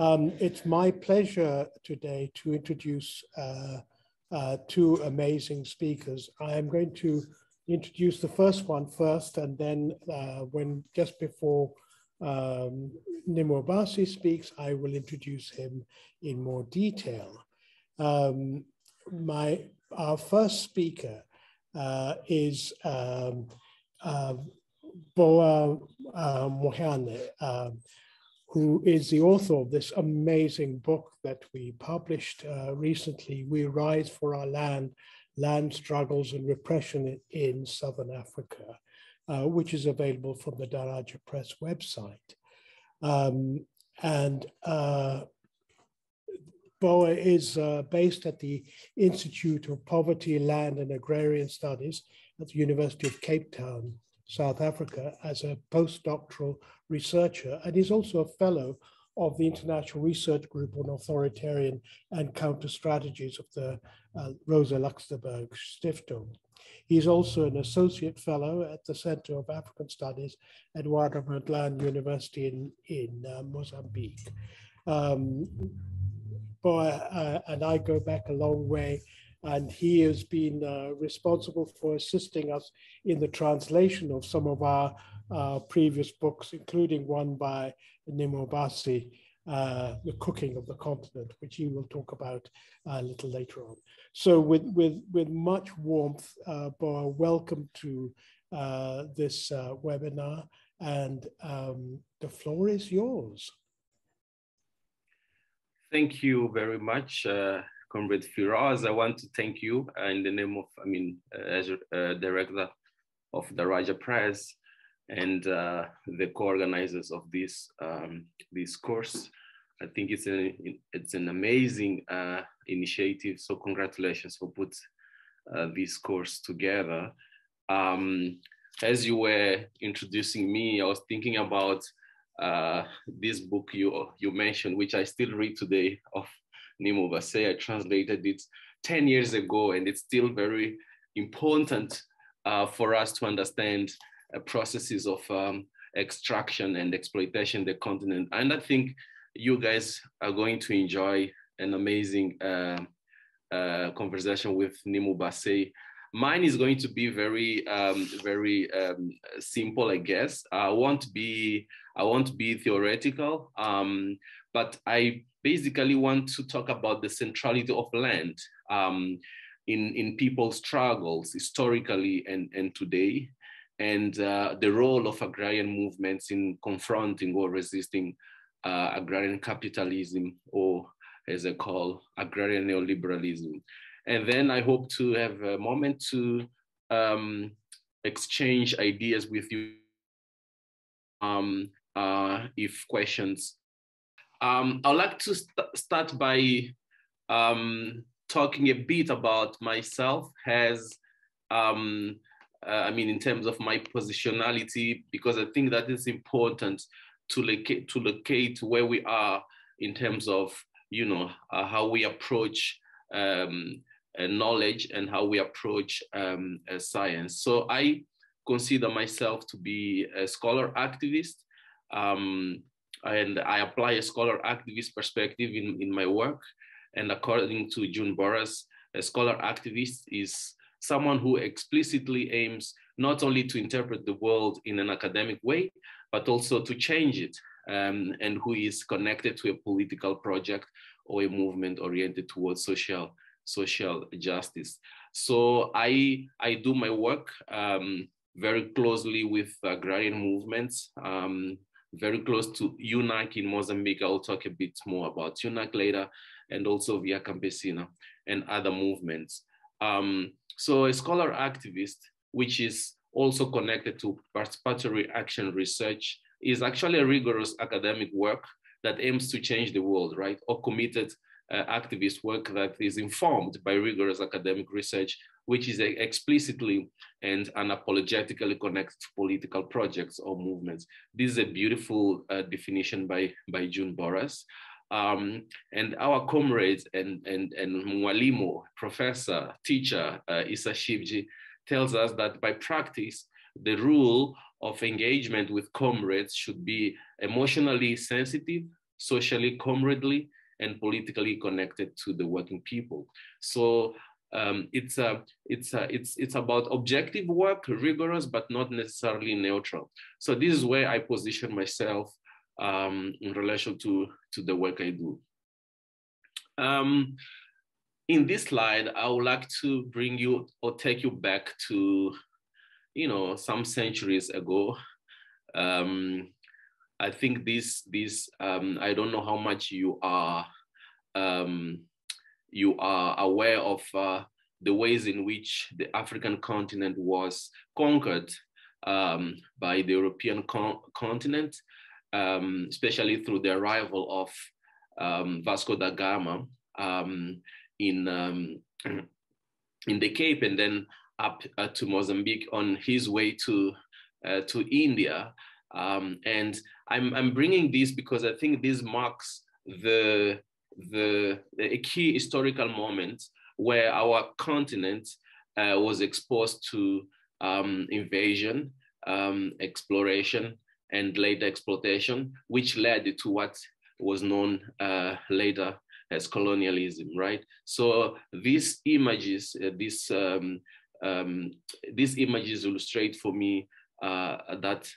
Um, it's my pleasure today to introduce uh, uh, two amazing speakers. I am going to introduce the first one first, and then uh, when just before um, Nnimmo Bassey speaks, I will introduce him in more detail. Um, my our first speaker uh, is um, uh, Boa uh, Monjane, who is the author of this amazing book that we published uh, recently, We Rise for Our Land, Land Struggles and Repression in Southern Africa, uh, which is available from the Daraja Press website. Um, and uh, Boa is uh, based at the Institute of Poverty, Land and Agrarian Studies at the University of Cape Town, South Africa, as a postdoctoral researcher, and is also a fellow of the International Research Group on Authoritarian and Counter Strategies of the uh, Rosa Luxemburg Stiftung. He's also an associate fellow at the Center of African Studies at Eduardo Mondlane University in, in uh, Mozambique. Um, uh, and I go back a long way, and he has been uh, responsible for assisting us in the translation of some of our uh, previous books, including one by Nnimmo Bassey, uh, The Cooking of the Continent, which he will talk about a little later on. So with, with, with much warmth, uh, Boa, welcome to uh, this uh, webinar, and um, the floor is yours. Thank you very much, uh, Comrade Firoze. I want to thank you uh, in the name of, I mean, uh, as uh, director of Daraja Press and uh, the co-organizers of this um, this course. I think it's an it's an amazing uh, initiative. So congratulations for put this course together. Um, as you were introducing me, I was thinking about uh, this book you you mentioned, which I still read today of Nnimmo Bassey. I translated it 10 years ago, and it's still very important uh, for us to understand uh, processes of um, extraction and exploitation the continent. And I think you guys are going to enjoy an amazing uh, uh, conversation with Nnimmo Bassey Mine is going to be very, um, very um, simple, I guess. I won't be, I won't be theoretical, um, but I basically want to talk about the centrality of land um, in in people's struggles historically and and today, and uh, the role of agrarian movements in confronting or resisting uh, agrarian capitalism, or as I call agrarian neoliberalism. And then I hope to have a moment to um, exchange ideas with you um, uh, if questions. Um, I'd like to st start by um, talking a bit about myself as, um, uh, I mean, in terms of my positionality, because I think that is important to locate, to locate where we are in terms of, you know, uh, how we approach um, uh, knowledge and how we approach um, uh, science. So I consider myself to be a scholar activist. Um, and I apply a scholar activist perspective in, in my work. And according to Jun Borras, a scholar activist is someone who explicitly aims not only to interpret the world in an academic way, but also to change it, um, and who is connected to a political project or a movement oriented towards social social justice. So I, I do my work um, very closely with agrarian movements, um, very close to UNAC in Mozambique. I'll talk a bit more about UNAC later, and also Via Campesina and other movements. Um, so a scholar activist, which is also connected to participatory action research, is actually a rigorous academic work that aims to change the world, right? Or committed uh, activist work that is informed by rigorous academic research, which is explicitly and unapologetically connected to political projects or movements. This is a beautiful uh, definition by, by Jun Borras. Um, and our comrades and, and, and Mwalimu, professor, teacher, uh, Shivji, tells us that by practice, the rule of engagement with comrades should be emotionally sensitive, socially comradely, and politically connected to the working people. So um, it's a, it's a, it's it's about objective work, rigorous but not necessarily neutral. So this is where I position myself um, in relation to to the work I do. Um, in this slide, I would like to bring you or take you back to, you know, some centuries ago. Um, I think this this um, I don't know how much you are um, you are aware of uh, the ways in which the African continent was conquered um, by the European con continent, um, especially through the arrival of um, Vasco da Gama um, in, um, in the Cape and then up uh, to Mozambique on his way to, uh, to India. Um, and I'm, I'm bringing this because I think this marks the the, a key historical moment where our continent uh, was exposed to um, invasion, um, exploration, and later exploitation, which led to what was known uh, later as colonialism, right? So these images, uh, these, um, um these images illustrate for me uh, that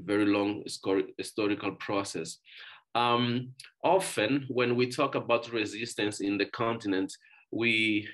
very long historical process. Um, often when we talk about resistance in the continent, we,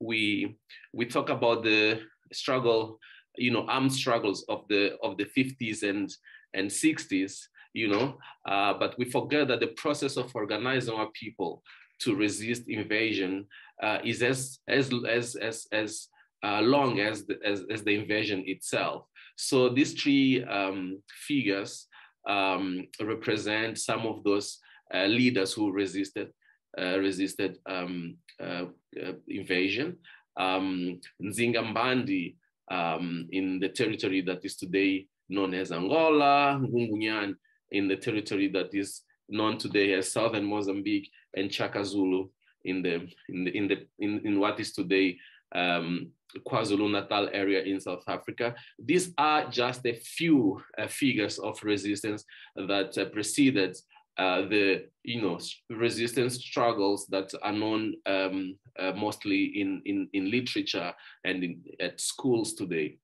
we, we talk about the struggle, you know, armed struggles of the, of the 50s and, and 60s, you know, uh, but we forget that the process of organizing our people to resist invasion uh, is as, as, as, as, as uh, long as the, as, as the invasion itself. So these three um, figures um, represent some of those uh, leaders who resisted uh, resisted um, uh, uh invasion. Um, Nzinga Mbandi um, in the territory that is today known as Angola, Ngungunyan in the territory that is known today as southern Mozambique, and Chaka Zulu in the in the in the in, in what is today um, KwaZulu-Natal area in South Africa. These are just a few uh, figures of resistance that uh, preceded uh, the you know resistance struggles that are known um, uh, mostly in, in, in literature and in, at schools today.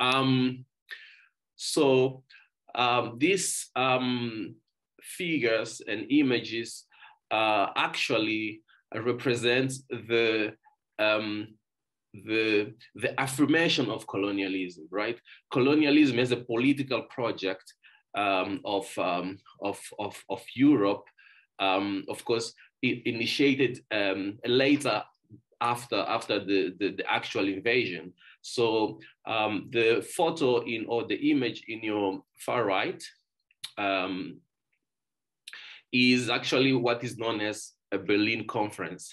Um, so um, these um, figures and images uh, actually represent the um, the, the affirmation of colonialism, right? Colonialism as a political project um, of, um, of, of, of, Europe, of course, it initiated later after, after the, the, the actual invasion. So um, the photo in or the image in your far right um, is actually what is known as a Berlin conference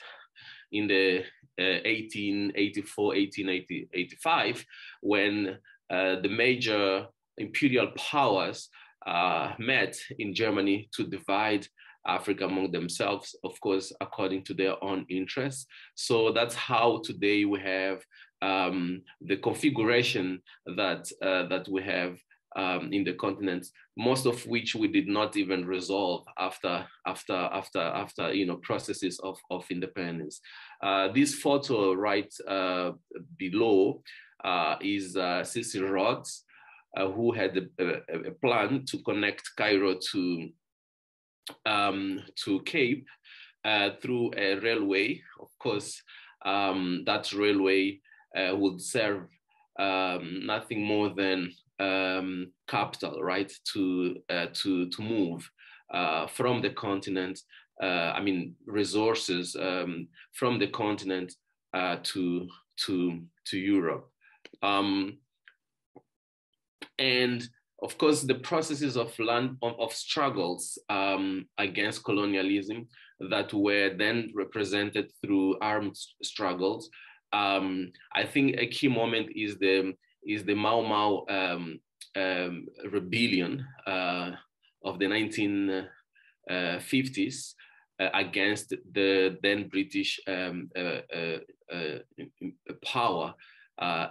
in the uh, 1884, 1885, when uh, the major imperial powers uh, met in Germany to divide Africa among themselves, of course, according to their own interests. So that's how today we have um, the configuration that uh, that we have um, in the continent, most of which we did not even resolve after after after after you know processes of, of independence. Uh, this photo right uh, below uh, is uh, Cecil Rhodes, uh, who had a, a, a, plan to connect Cairo to um, to Cape uh, through a railway. Of course, um, that railway would serve um, nothing more than um, capital, right, to uh, to to move uh, from the continent. Uh, I mean, resources um, from the continent uh, to to to Europe, um, and of course, the processes of land of struggles um, against colonialism that were then represented through armed struggles. Um, I think a key moment is the is the Mau Mau um, um, rebellion uh, of the 1950s uh, against the then British um, uh, uh, uh power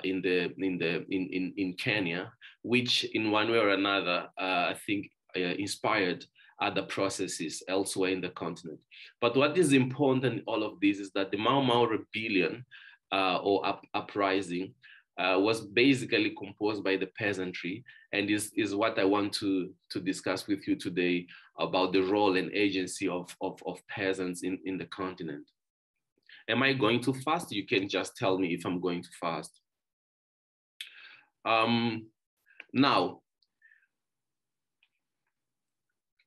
in the in the in, in, in Kenya, which in one way or another I think inspired other processes elsewhere in the continent. But what is important in all of this is that the Mau Mau rebellion uh, or up, uprising uh, was basically composed by the peasantry and is, is what I want to, to discuss with you today about the role and agency of, of, of peasants in, in the continent. Am I going too fast? You can just tell me if I'm going too fast. Um, now,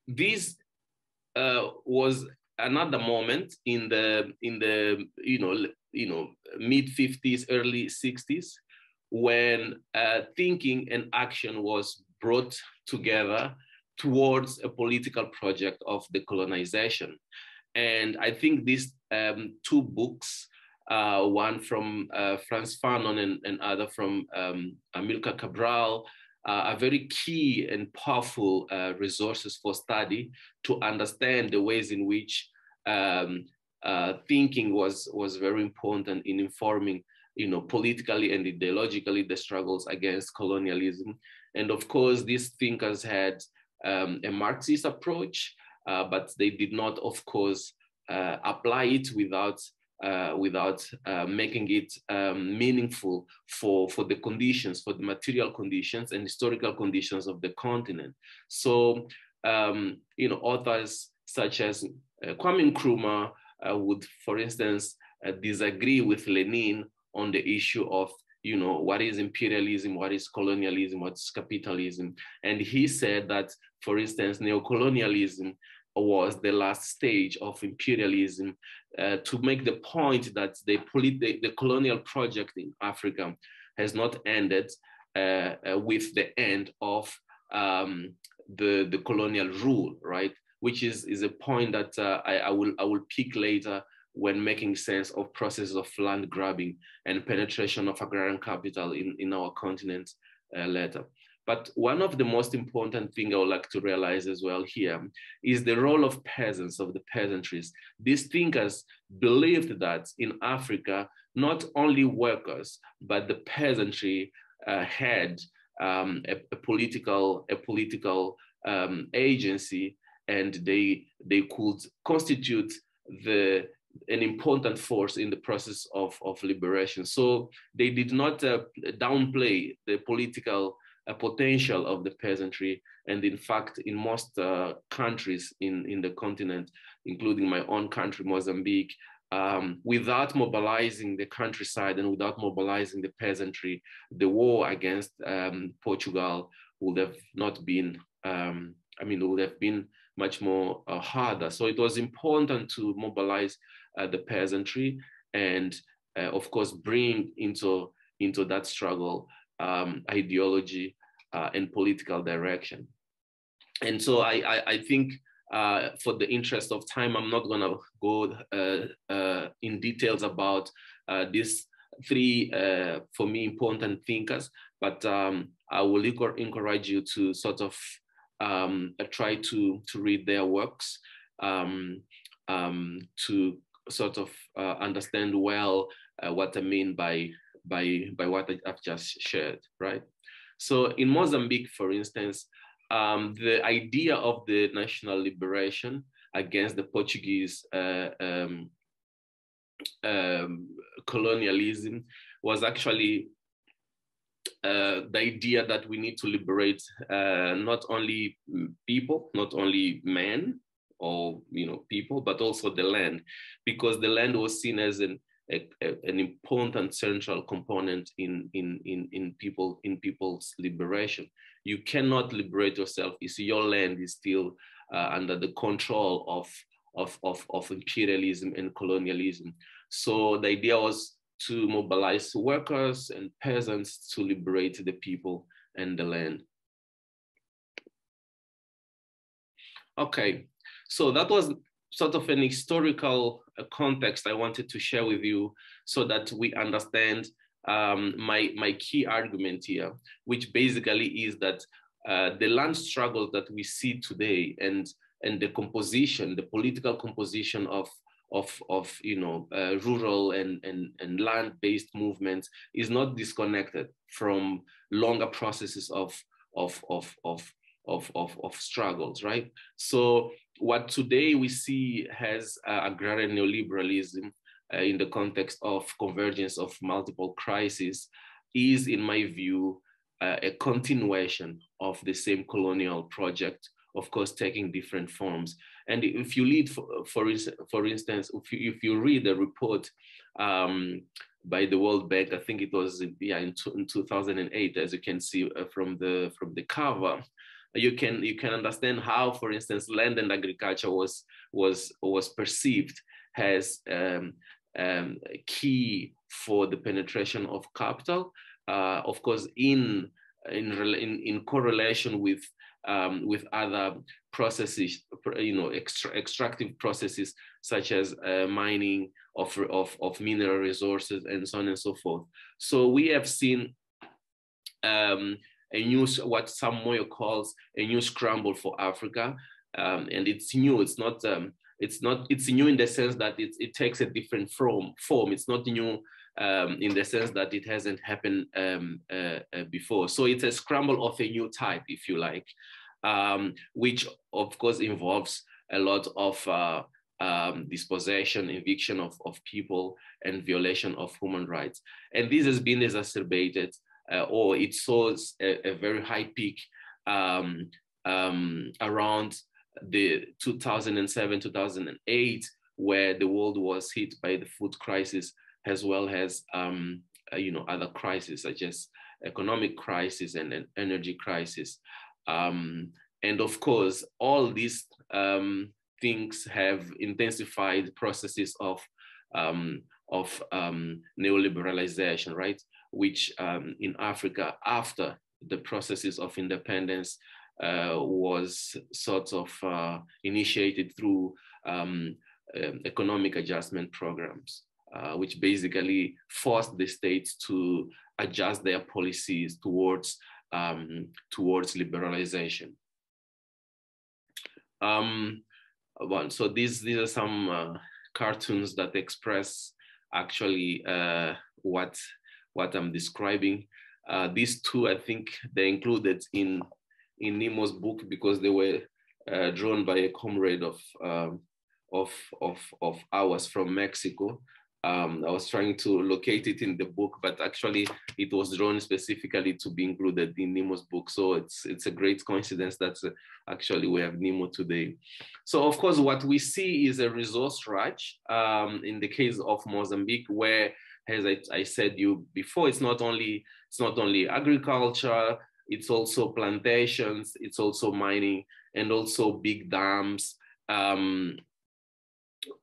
this uh, was another moment in the in the you know you know mid 50s, early 60s, when uh, thinking and action was brought together towards a political project of decolonization. And I think these um, two books, uh, one from uh, Frantz Fanon and, and other from um, Amilcar Cabral, uh, are very key and powerful uh, resources for study to understand the ways in which um, uh, thinking was, was very important in informing you know, politically and ideologically the struggles against colonialism. And of course, these thinkers had um, a Marxist approach, uh, but they did not, of course, uh, apply it without uh, without uh, making it um, meaningful for, for the conditions, for the material conditions and historical conditions of the continent. So, um, you know, authors such as Kwame Nkrumah would, for instance, uh, disagree with Lenin on the issue of you know what is imperialism what is colonialism what's capitalism and he said that for instance neocolonialism was the last stage of imperialism uh, to make the point that the, the, the, colonial project in Africa has not ended uh, uh, with the end of um, the, the colonial rule, right? Which is, is a point that uh, I, I, will, I will pick later when making sense of processes of land grabbing and penetration of agrarian capital in, in our continent uh, later. But one of the most important thing I would like to realize as well here is the role of peasants, of the peasantries. These thinkers believed that in Africa, not only workers, but the peasantry uh, had um, a, a, political, a political um, agency and they, they could constitute the, an important force in the process of, of liberation. So they did not uh, downplay the political a potential of the peasantry. And in fact, in most uh, countries in, in the continent, including my own country, Mozambique, um, without mobilizing the countryside and without mobilizing the peasantry, the war against um, Portugal would have not been, um, I mean, would have been much more uh, harder. So it was important to mobilize uh, the peasantry and, uh, of course, bring into, into that struggle um, ideology uh, and political direction. And so I, I, I think uh, for the interest of time, I'm not gonna go uh, in details about these three, for me, important thinkers, but um, I will encourage you to sort of um, try to, to read their works um, um to sort of understand well what I mean by by, by what I've just shared, right? So in Mozambique, for instance, um, the idea of the national liberation against the Portuguese uh, um, um, colonialism was actually uh, the idea that we need to liberate uh, not only people, not only men or you know people, but also the land, because the land was seen as an a, a, an important central component in, in, in, in, people, in people's liberation. You cannot liberate yourself if your land is still uh, under the control of, of, of, of imperialism and colonialism. So the idea was to mobilize workers and peasants to liberate the people and the land. Okay, so that was sort of an historical uh, context I wanted to share with you so that we understand um, my, my key argument here, which basically is that uh, the land struggle that we see today and, and the composition, the political composition of, of, of you know, uh, rural and, and, and land-based movements is not disconnected from longer processes of, of, of, of, of, of, of struggles, right? So what today we see as uh, agrarian neoliberalism uh, in the context of convergence of multiple crises is, in my view, uh, a continuation of the same colonial project, of course, taking different forms. And if you read, for, for, for instance, if you, if you read the report um, by the World Bank, I think it was yeah, in, in 2008, as you can see uh, from the from the cover, you can you can understand how, for instance, land and agriculture was was was perceived as um, um, key for the penetration of capital. Uh, of course, in in in, in correlation with um, with other processes, you know, extra, extractive processes such as uh, mining of, of, of mineral resources and so on and so forth. So we have seen um, a new, what Sam Moyo calls a new scramble for Africa. Um, and it's new, it's not, um, it's not, it's new in the sense that it, it takes a different form, form. It's not new um, in the sense that it hasn't happened um, uh, uh, before. So it's a scramble of a new type, if you like, um, which of course involves a lot of uh, um, dispossession, eviction of, of people, and violation of human rights. And this has been exacerbated, uh, or it shows a, a, very high peak um, um, around the 2007, 2008, where the world was hit by the food crisis, as well as um, uh, you know other crises such as economic crisis and an energy crisis. Um, and of course, all these um, things have intensified processes of um, of um, neoliberalization, right? Which um, in Africa, after the processes of independence uh, was sort of uh, initiated through economic adjustment programs, uh, which basically forced the states to adjust their policies towards um, towards liberalization. Um, one. So these these are some uh, cartoons that express actually uh, what what I'm describing. Uh, these two, I think, they're included in in Nnimmo's book because they were uh, drawn by a comrade of um, of of of ours from Mexico. Um, I was trying to locate it in the book, but actually it was drawn specifically to be included in Nnimmo's book. So it's it's a great coincidence that uh, actually we have Nnimmo today. So of course, what we see is a resource rush um, in the case of Mozambique, where, as I, I said you before, it's not only it's not only agriculture, it's also plantations, it's also mining, and also big dams, um,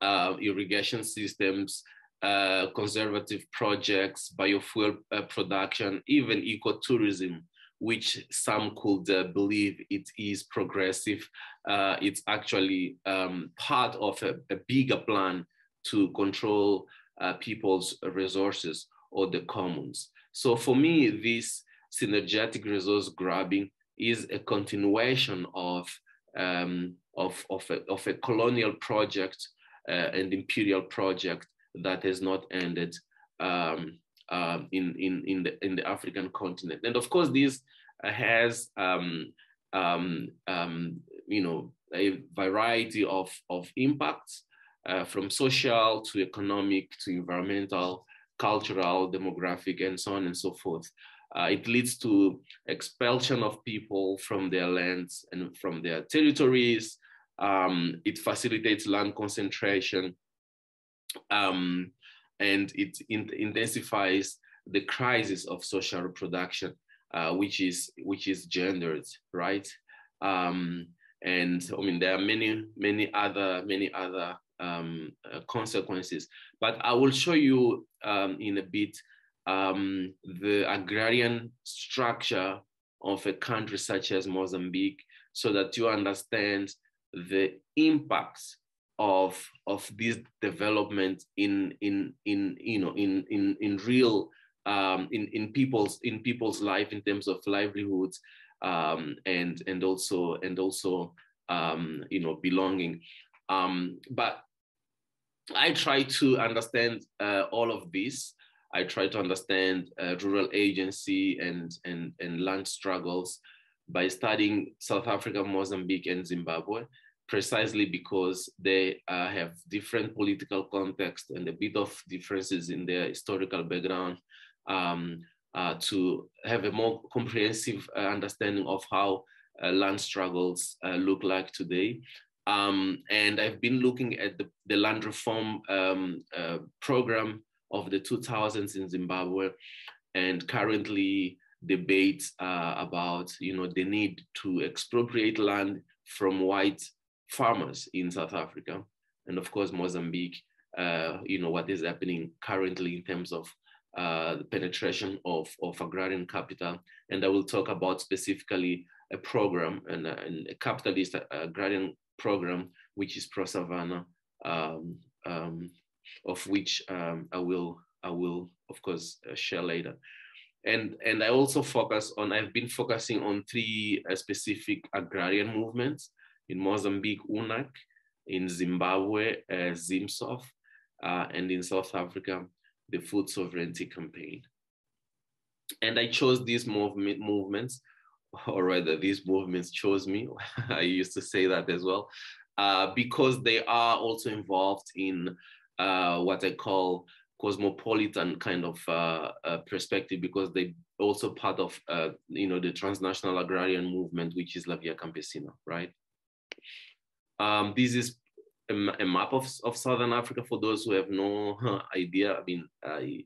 uh, irrigation systems, uh, conservative projects, biofuel uh, production, even ecotourism, which some could uh, believe it is progressive. Uh, it's actually um, part of a, a, bigger plan to control uh, people's resources or the commons. So for me, this synergetic resource grabbing is a continuation of, um, of, of, a, of a colonial project and imperial project that has not ended um, um, in, in, in, the, in the African continent. And of course, this has, um, um, um, you know, a variety of, of impacts uh, from social to economic to environmental, cultural, demographic, and so on and so forth. Uh, it leads to expulsion of people from their lands and from their territories. Um, it facilitates land concentration um, and it in intensifies the crisis of social reproduction, uh, which is which is gendered, right? Um, and I mean there are many many other many other um, uh, consequences, but I will show you um, in a bit um, the agrarian structure of a country such as Mozambique, so that you understand the impacts of of this development in in in you know in in in real um, in in people's in people's life in terms of livelihoods um, and and also and also um, you know belonging. Um, but I try to understand uh, all of this. I try to understand uh, rural agency and and and land struggles by studying South Africa, Mozambique, and Zimbabwe, precisely because they uh, have different political context and a bit of differences in their historical background um, uh, to have a more comprehensive uh, understanding of how uh, land struggles uh, look like today. Um, and I've been looking at the, the land reform um, uh, program of the 2000s in Zimbabwe and currently debates about you know the need to expropriate land from white farmers in South Africa and of course Mozambique uh, you know what is happening currently in terms of uh, the penetration of, of agrarian capital. And I will talk about specifically a program and, and a capitalist agrarian program which is Pro Savana um, um, of which um, I will I will of course uh, share later. And and I also focus on I've been focusing on three uh, specific agrarian movements in Mozambique UNAC, in Zimbabwe uh, ZIMSOFF, uh, and in South Africa the Food Sovereignty Campaign. And I chose these movement movements, or rather these movements chose me. I used to say that as well, uh, because they are also involved in uh, what I call cosmopolitan kind of uh, uh, perspective because they also part of uh, you know the transnational agrarian movement which is La Via Campesina, right? Um, this is a, a, map of, of Southern Africa for those who have no idea. I mean, I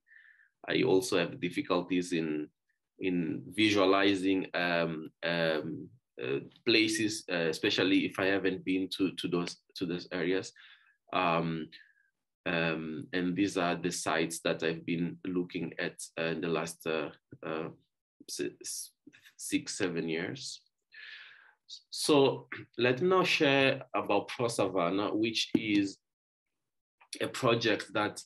I also have difficulties in in visualizing um, um, uh, places, uh, especially if I haven't been to to those to those areas. Um, um, and these are the sites that I've been looking at uh, in the last uh, uh, six, seven years. So let me now share about Pro Savana, which is a project that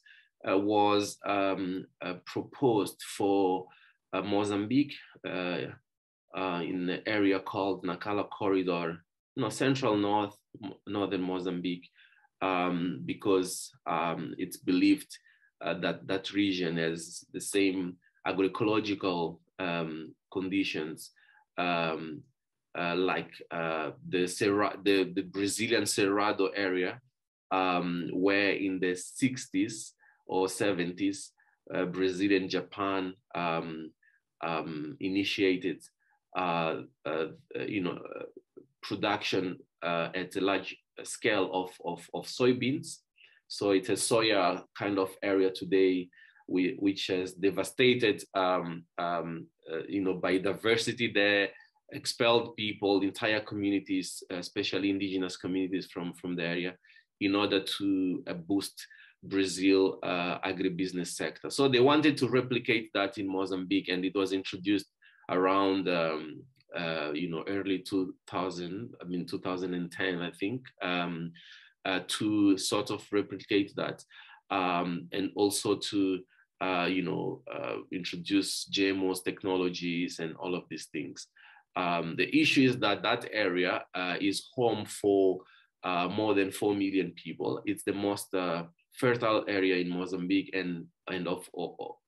uh, was um, uh, proposed for uh, Mozambique in the area called Nacala Corridor, you know, central north, northern Mozambique, um, because um, it's believed uh, that that region has the same agroecological um, conditions um, uh, like uh, the, the, the, Brazilian Cerrado area, um, where in the 60s or 70s, uh, Brazil and Japan um, initiated, uh, uh, you know, production at a large scale of, of, of soybeans. So it's a soya kind of area today, we, which has devastated, um, um, you know, biodiversity there, expelled people, entire communities, especially indigenous communities from, from the area, in order to uh, boost Brazil uh, agribusiness sector. So they wanted to replicate that in Mozambique, and it was introduced around um, uh, you know, early 2000, I mean, 2010, I think, um, uh, to sort of replicate that. Um, and also to, uh, you know, uh, introduce GMOs technologies and all of these things. Um, the issue is that that area uh, is home for uh, more than 4 million people. It's the most fertile area in Mozambique and, and, of,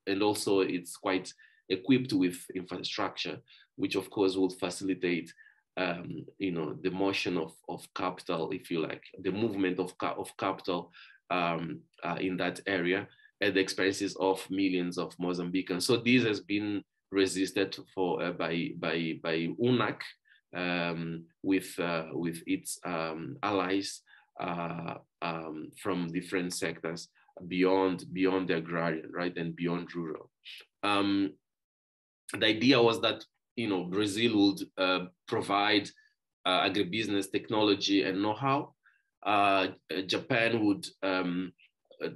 and also it's quite equipped with infrastructure which of course will facilitate um, you know the motion of, of capital, if you like, the movement of, of capital um, uh, in that area at the expenses of millions of Mozambicans. So this has been resisted for uh, by by by UNAC um, with uh, with its um, allies uh, um, from different sectors beyond beyond the agrarian, right, and beyond rural. Um, the idea was that you know, Brazil would uh, provide uh, agribusiness technology and know-how. Uh, Japan would um,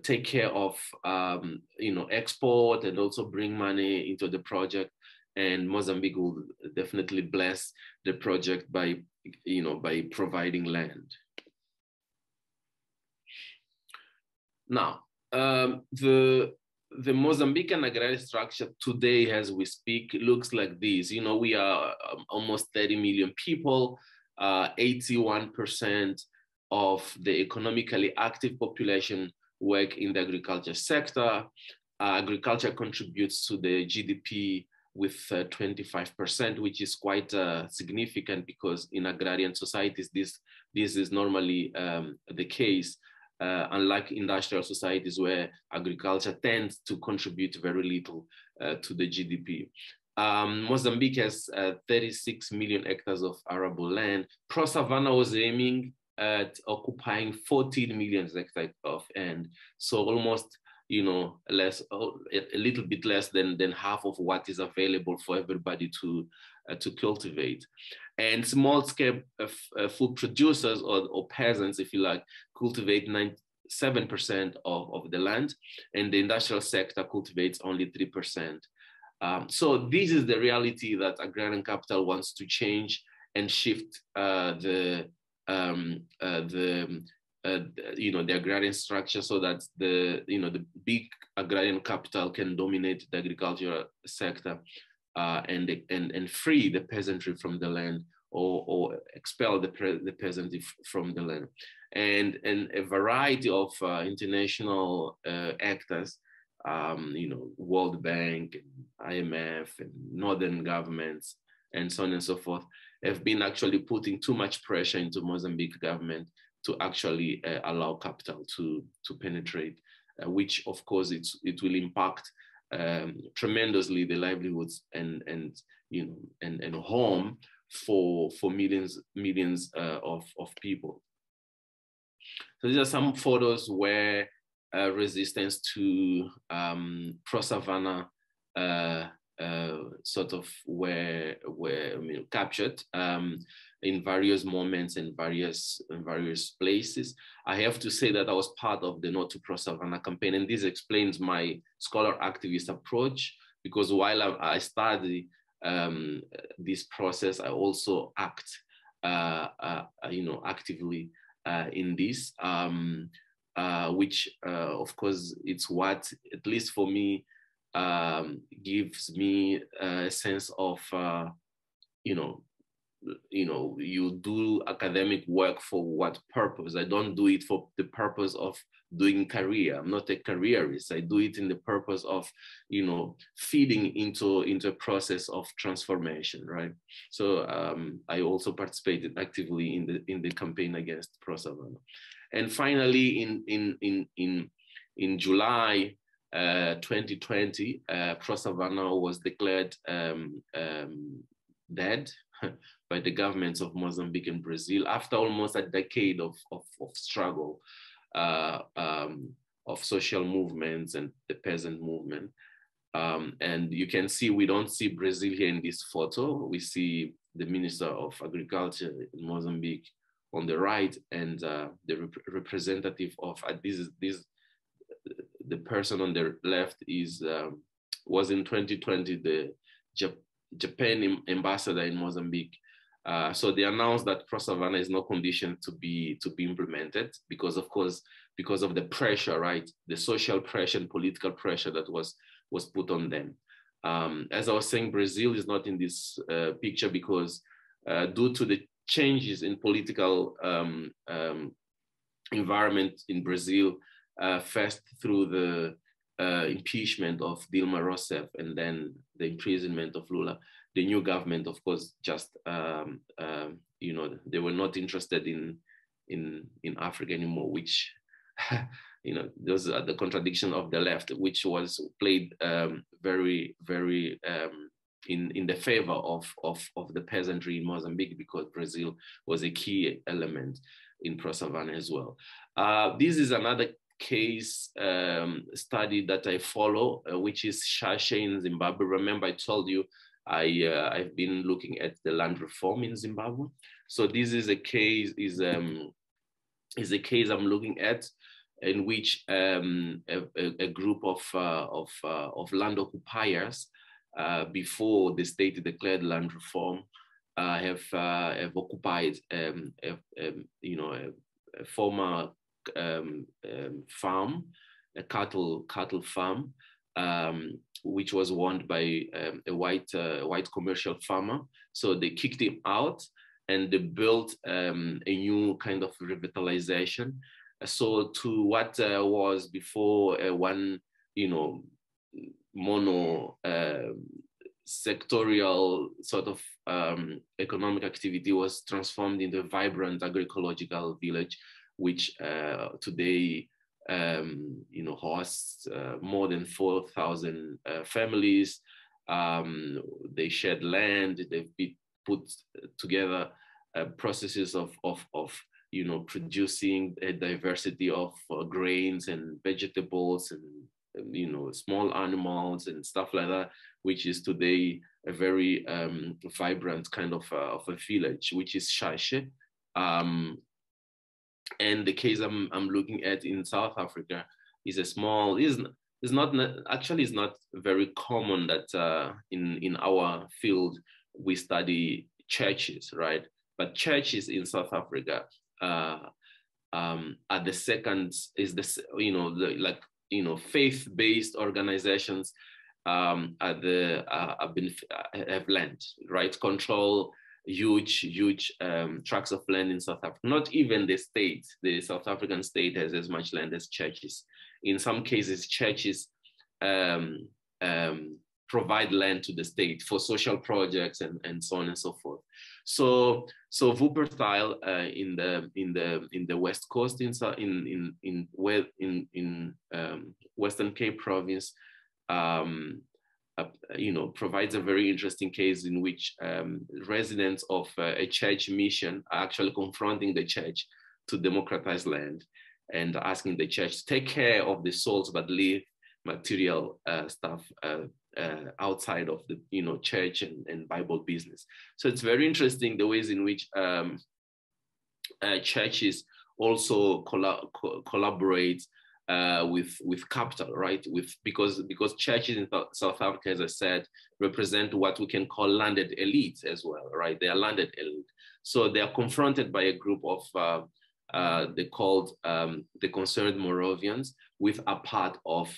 take care of, um, you know, export and also bring money into the project. And Mozambique will definitely bless the project by, you know, by providing land. Now, um, the the Mozambican agrarian structure today, as we speak, looks like this. You know, we are um, almost 30 million people, uh, 81% of the economically active population work in the agriculture sector. Uh, agriculture contributes to the GDP with 25%, which is quite significant because in agrarian societies, this, this is normally um, the case. Uh, unlike industrial societies where agriculture tends to contribute very little uh, to the GDP. Um, Mozambique has uh, 36 million hectares of arable land. Pro Savana was aiming at occupying 14 million hectares of land. So almost, you know, less, a little bit less than, than half of what is available for everybody to, uh, to cultivate. And small scale uh, uh, food producers or, or peasants, if you like, cultivate 97% of, of the land, and the industrial sector cultivates only 3%. Um, so this is the reality that agrarian capital wants to change and shift uh, the um, uh, the uh, you know the agrarian structure so that the you know the big agrarian capital can dominate the agricultural sector uh, and and and free the peasantry from the land or, or expel the, the peasantry from the land. And and a variety of uh, international uh, actors um, you know, World Bank, IMF, and northern governments, and so on and so forth, have been actually putting too much pressure into Mozambique government to actually uh, allow capital to to penetrate, uh, which of course it's, it will impact um, tremendously the livelihoods and and you know and and home for for millions millions uh, of of people. So these are some photos where uh, resistance to um, pro-Savana uh, sort of were, were I mean, captured um, in various moments and various in various places. I have to say that I was part of the Not to Pro Savana campaign, and this explains my scholar activist approach. Because while I, I study um, this process, I also act, uh, uh, you know, actively uh, in this. Um, uh, which uh, of course it's what, at least for me, um, gives me a sense of, uh, you know, you know, you do academic work for what purpose? I don't do it for the purpose of doing career. I'm not a careerist. I do it in the purpose of, you know, feeding into into a process of transformation, right? So um, I also participated actively in the in the campaign against Pro Savana. And finally, in, in, in, in, in July 2020, uh, Savana was declared um, um, dead by the governments of Mozambique and Brazil after almost a decade of, of, of struggle uh, um, of social movements and the peasant movement. Um, and you can see, we don't see Brazil here in this photo. We see the Minister of Agriculture in Mozambique on the right and uh, the rep representative of uh, this this the person on the left is um, was in 2020 the Jap Japan ambassador in Mozambique. Uh, so they announced that Pro Savana is not conditioned to be to be implemented because, of course, because of the pressure, right, the social pressure and political pressure that was was put on them. Um, as I was saying, Brazil is not in this uh, picture because uh, due to the changes in political um, um, environment in Brazil, uh, first through the uh, impeachment of Dilma Rousseff and then the imprisonment of Lula. The new government, of course, just um, uh, you know they were not interested in in in Africa anymore, which you know those are the contradiction of the left, which was played um, very very um, in, in the favor of, of, of the peasantry in Mozambique because Brazil was a key element in Pro-Savana as well. Uh, this is another case um, study that I follow, uh, which is Shashe in Zimbabwe. Remember, I told you I, uh, I've been looking at the land reform in Zimbabwe. So this is a case is um, is a case I'm looking at in which um, a, a, group of uh, of uh, of land occupiers uh, before the state declared land reform uh, have uh, have occupied um, a, um, you know a, a former um, um, farm, a cattle cattle farm, um, which was owned by um, a white uh, white commercial farmer. So they kicked him out and they built um, a new kind of revitalization. So to what uh, was before uh, one, you know, mono sectorial sort of um, economic activity was transformed into a vibrant agroecological village, which uh, today um, you know hosts uh, more than 4,000 uh, families. Um, they shared land. They've been put together processes of, of, of you know producing a diversity of grains and vegetables and you know small animals and stuff like that which is today a very um, vibrant kind of, uh, of a village which is Shashe. Um, and the case I'm, I'm looking at in South Africa is a small is is not actually is not very common that uh, in in our field we study churches right? But churches in South Africa uh, um, are the second is the you know the like you know faith-based organizations um, are the uh, have been have land right? Control huge huge um, tracts of land in South Africa. Not even the state, the South African state has as much land as churches. In some cases, churches um, um, provide land to the state for social projects and, and so on and so forth. So so Wupperthal uh, in the in the in the west coast in in in in in, in um, Western Cape province, um, uh, you know provides a very interesting case in which um, residents of uh, a church mission are actually confronting the church to democratize land and asking the church to take care of the souls but leave material uh, stuff uh, uh, outside of the you know church and, and Bible business. So it's very interesting the ways in which um, uh, churches also co- collaborate uh, with with capital, right? With because because churches in South Africa, as I said, represent what we can call landed elites as well, right? They are landed elite, so they are confronted by a group of uh, uh, they called um, the concerned Moravians, with a part of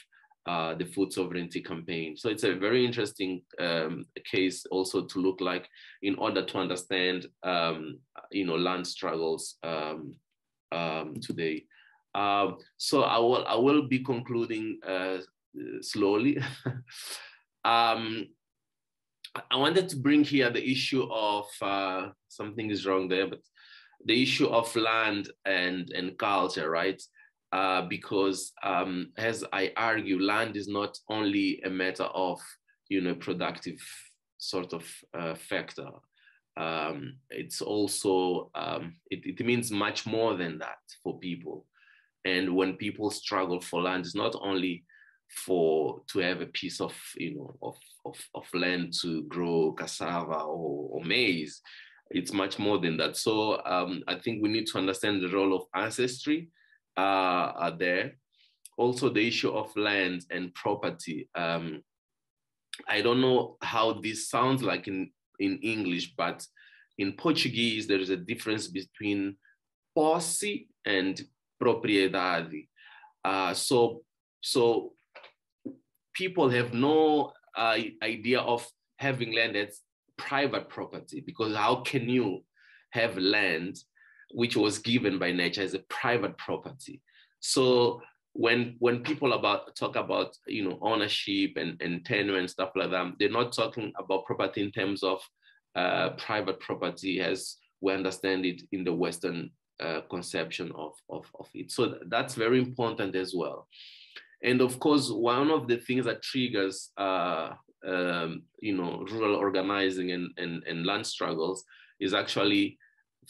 uh, the food sovereignty campaign. So it's a very interesting um, case also to look like in order to understand, um, you know, land struggles um, um today. Um, so I will I will be concluding uh, slowly. Um, I wanted to bring here the issue of uh, something is wrong there, but the issue of land and and culture, right? uh, because um, as I argue, land is not only a matter of you know productive sort of uh, factor. Um, it's also um, it, it, means much more than that for people. And when people struggle for land, it's not only for to have a piece of you know of of, of land to grow cassava or, or maize. It's much more than that. So um, I think we need to understand the role of ancestry uh, are there. Also, the issue of land and property. Um, I don't know how this sounds like in, in English, but in Portuguese, there is a difference between posse and propriedade. Uh, so, so people have no uh, idea of having land as private property because how can you have land which was given by nature as a private property. So when when people about talk about you know ownership and, and tenure and stuff like that, they're not talking about property in terms of uh, private property as we understand it in the Western uh, conception of, of, of it. So that's very important as well. And of course, one of the things that triggers uh, um, you know rural organizing and, and, and land struggles is actually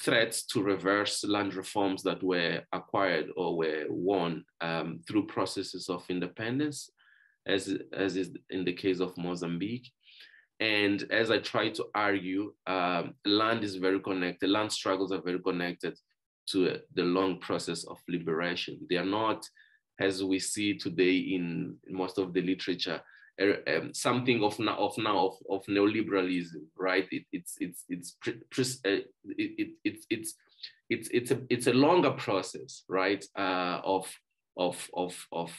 threats to reverse land reforms that were acquired or were won um, through processes of independence, as, as is in the case of Mozambique. And as I try to argue, um, land is very connected, land struggles are very connected to the long process of liberation. They are not, as we see today in most of the literature, um, something of now of now of, of neoliberalism, right? It, it's it's it's uh, it, it, it, it's it's it's a it's a longer process, right? Uh, of of of of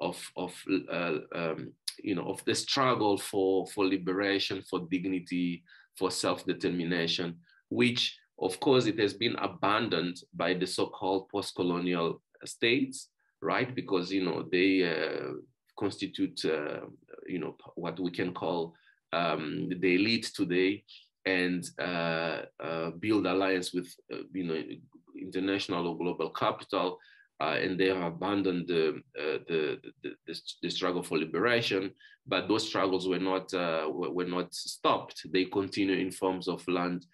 of of uh, um, you know of the struggle for for liberation, for dignity, for self determination, which of course it has been abandoned by the so-called post-colonial states, right? Because you know they uh, constitute, uh, you know, what we can call um, the elite today and uh, uh, build alliance with uh, you know international or global capital, uh, and they have abandoned the, the, the, the, struggle for liberation. But those struggles were not were not stopped. They continue in forms of land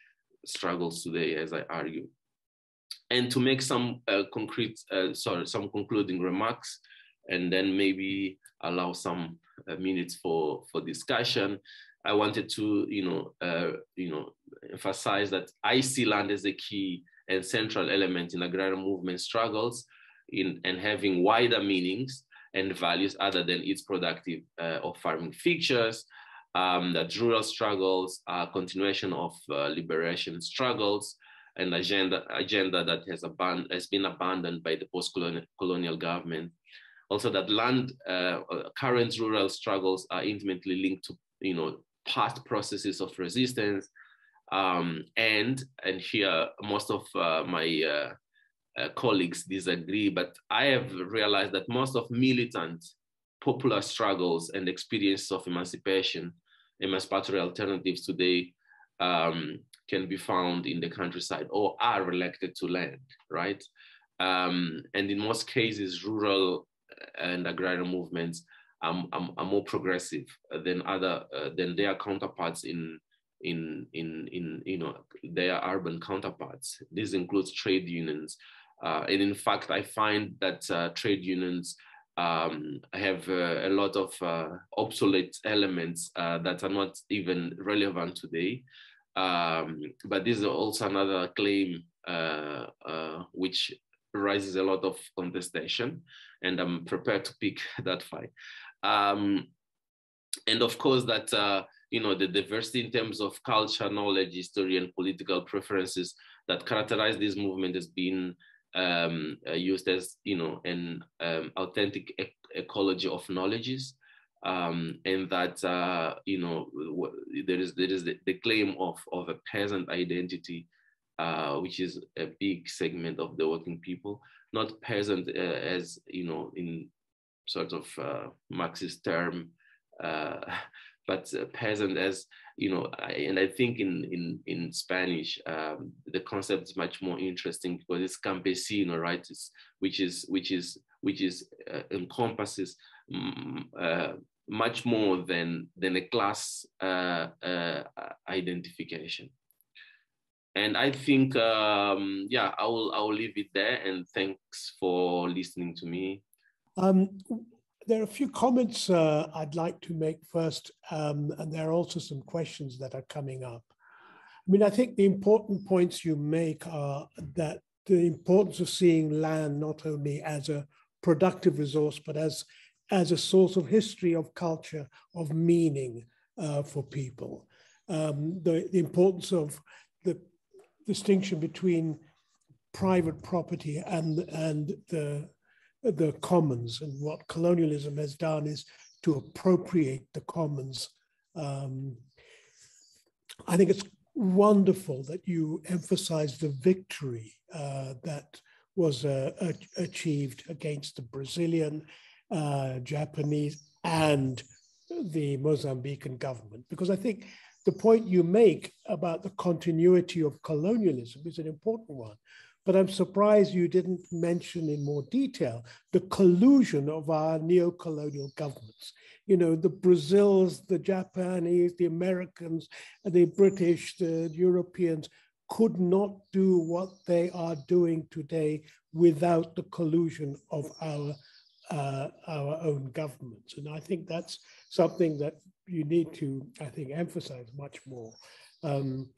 struggles today, as I argue. And to make some concrete, sorry, some concluding remarks, and then maybe allow some minutes for for discussion. I wanted to, you know, uh, you know, emphasize that I see land as a key and central element in agrarian movement struggles in, and having wider meanings and values other than its productive uh, or farming features, um, that rural struggles are a continuation of uh, liberation struggles, and agenda, agenda that has, abandoned, has been abandoned by the post-colonial government. Also that land, uh, current rural struggles are intimately linked to you know, past processes of resistance. Um, and, and here most of uh, my uh, uh, colleagues disagree, but I have realized that most of militant popular struggles and experiences of emancipation, emancipatory alternatives today um, can be found in the countryside or are related to land, right? Um, and in most cases, rural and agrarian movements are, are, are more progressive than other uh, than their counterparts in in in in you know their urban counterparts. This includes trade unions, uh, and in fact, I find that uh, trade unions um, have uh, a lot of uh, obsolete elements uh, that are not even relevant today. Um, but this is also another claim uh, which raises a lot of contestation, and I'm prepared to pick that fight. Um, and of course, that uh, you know the diversity in terms of culture, knowledge, history, and political preferences that characterize this movement has been um, uh, used as you know an um, authentic e ecology of knowledges. Um, and that uh, you know there is there is the, the, claim of of a peasant identity, uh, which is a big segment of the working people, not peasant uh, as you know in sort of uh, Marxist term, uh, but peasant as you know, I, and I think in in in Spanish um, the concept is much more interesting because it's campesino, right? It's, which is which is which is uh, encompasses um, much more than than a class uh, uh, identification. And I think, um, yeah, I will I will leave it there. And thanks for listening to me. There are a few comments uh, I'd like to make first, um, and there are also some questions that are coming up. I mean, I think the important points you make are that the importance of seeing land not only as a productive resource, but as, as a source of history, of culture, of meaning uh, for people. Um, the, the importance of the distinction between private property and, and the the commons. And what colonialism has done is to appropriate the commons. Um, I think it's wonderful that you emphasize the victory uh, that was uh, achieved against the Brazilian, uh, Japanese, and the Mozambican government, because I think the point you make about the continuity of colonialism is an important one. But I'm surprised you didn't mention in more detail the collusion of our neo-colonial governments. You know, the Brazils, the Japanese, the Americans, the British, the Europeans could not do what they are doing today without the collusion of our uh, our own governments. And I think that's something that you need to, I think, emphasize much more. Um,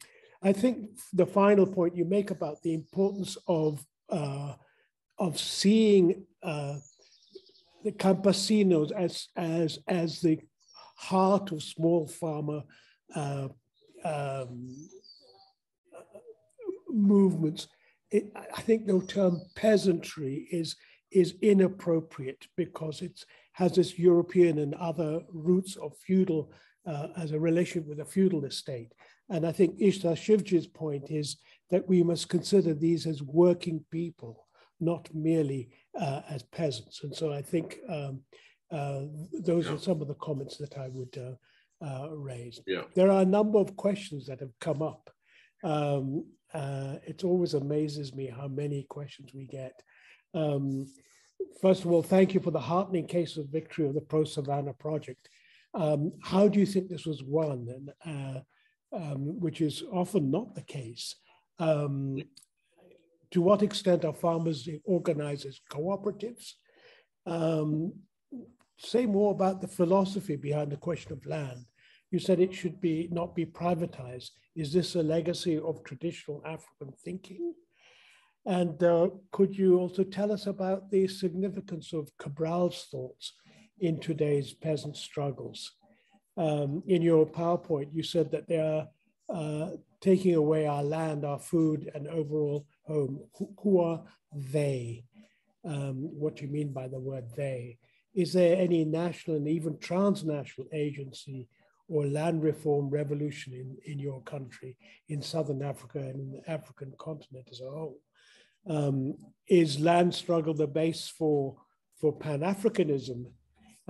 I think the final point you make about the importance of uh, of seeing uh, the campesinos as as as the heart of small farmer uh, um, movements. It, I think the term peasantry is is inappropriate because it has this European and other roots of feudal uh, as a relation with a feudal estate. And I think Issa Shivji's point is that we must consider these as working people, not merely uh, as peasants. And so I think um, uh, those are some of the comments that I would uh, uh, raised. Yeah. There are a number of questions that have come up. Um, uh, it always amazes me how many questions we get. Um, first of all, thank you for the heartening case of victory of the Pro Savana project. Um, how do you think this was won, and, uh, um, which is often not the case? Um, to what extent are farmers organized as cooperatives? Um, say more about the philosophy behind the question of land. You said it should be not be privatized. Is this a legacy of traditional African thinking? And uh, could you also tell us about the significance of Cabral's thoughts in today's peasant struggles? Um, in your PowerPoint, you said that they are uh, taking away our land, our food, and overall home. Who, who are they? Um, what do you mean by the word they? Is there any national and even transnational agency or land reform revolution in, in your country, in Southern Africa and in the African continent as a whole? Um, is land struggle the base for, for Pan-Africanism?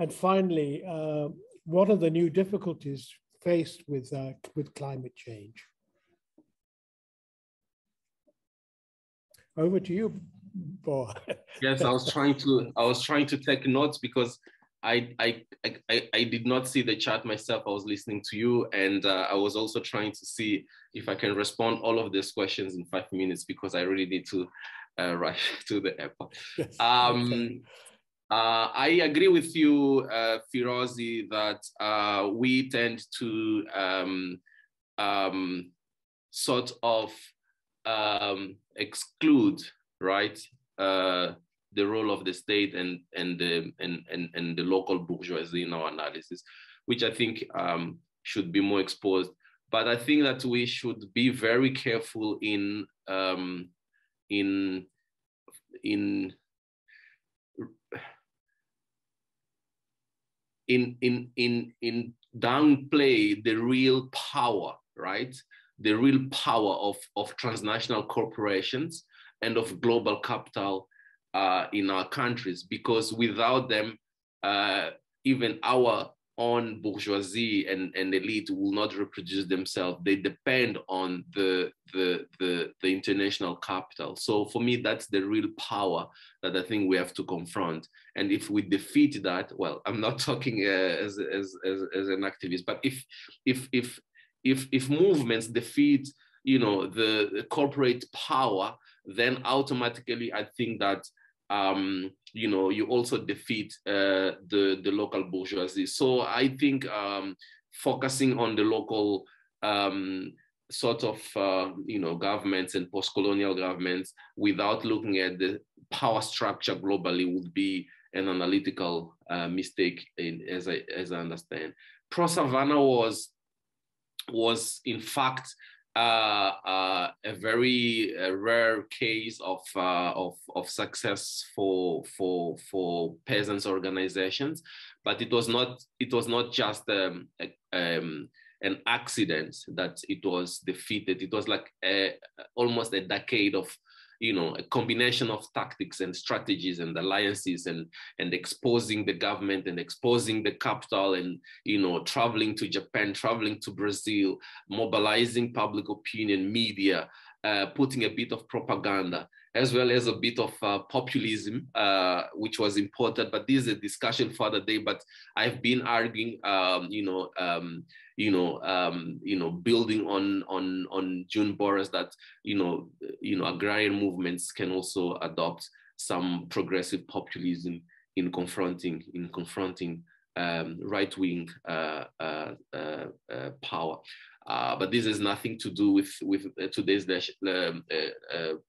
And finally, uh, what are the new difficulties faced with, uh, with climate change? Over to you, Bo. yes, I was trying to I was trying to take notes because I, I, I, I did not see the chat myself. I was listening to you, and uh, I was also trying to see if I can respond all of these questions in five minutes because I really need to uh, rush to the airport. Yes. Um, okay. Uh, I agree with you, uh, Firoze, that uh, we tend to um, um, sort of um, exclude, right? Uh, the role of the state and and the and and, and the local bourgeoisie in our analysis, which I think um, should be more exposed. But I think that we should be very careful in um, in in in in in in downplay the real power, right? The real power of of transnational corporations and of global capital uh, in our countries because without them, uh, even our own bourgeoisie and, and elite will not reproduce themselves. They depend on the, the, the, the, international capital. So for me, that's the real power that I think we have to confront. And if we defeat that, well, I'm not talking uh, as, as, as, as an activist, but if, if, if, if, if movements defeat you know the, the corporate power then automatically i think that um, you know, you also defeat uh, the, the local bourgeoisie. So I think um, focusing on the local um, sort of, uh, you know, governments and post-colonial governments without looking at the power structure globally would be an analytical uh, mistake in, as, I, as I understand. Pro Savana was, was in fact uh, a very rare case of, uh, of, of success for, for, for peasants organizations, but it was not, it was not just um, a, um, an accident that it was defeated. It was like a, almost a decade of you know, a combination of tactics and strategies and alliances and, and exposing the government and exposing the capital and, you know, traveling to Japan, traveling to Brazil, mobilizing public opinion, media, uh, putting a bit of propaganda as well as a bit of uh, populism, uh, which was important. But this is a discussion for the day. But I've been arguing, um, you know, um, you know, um, you know, building on on on Jun Borras that you know, you know, agrarian movements can also adopt some progressive populism in confronting in confronting um, right wing uh, uh, uh, uh power. Uh, but this has nothing to do with with uh, today's um,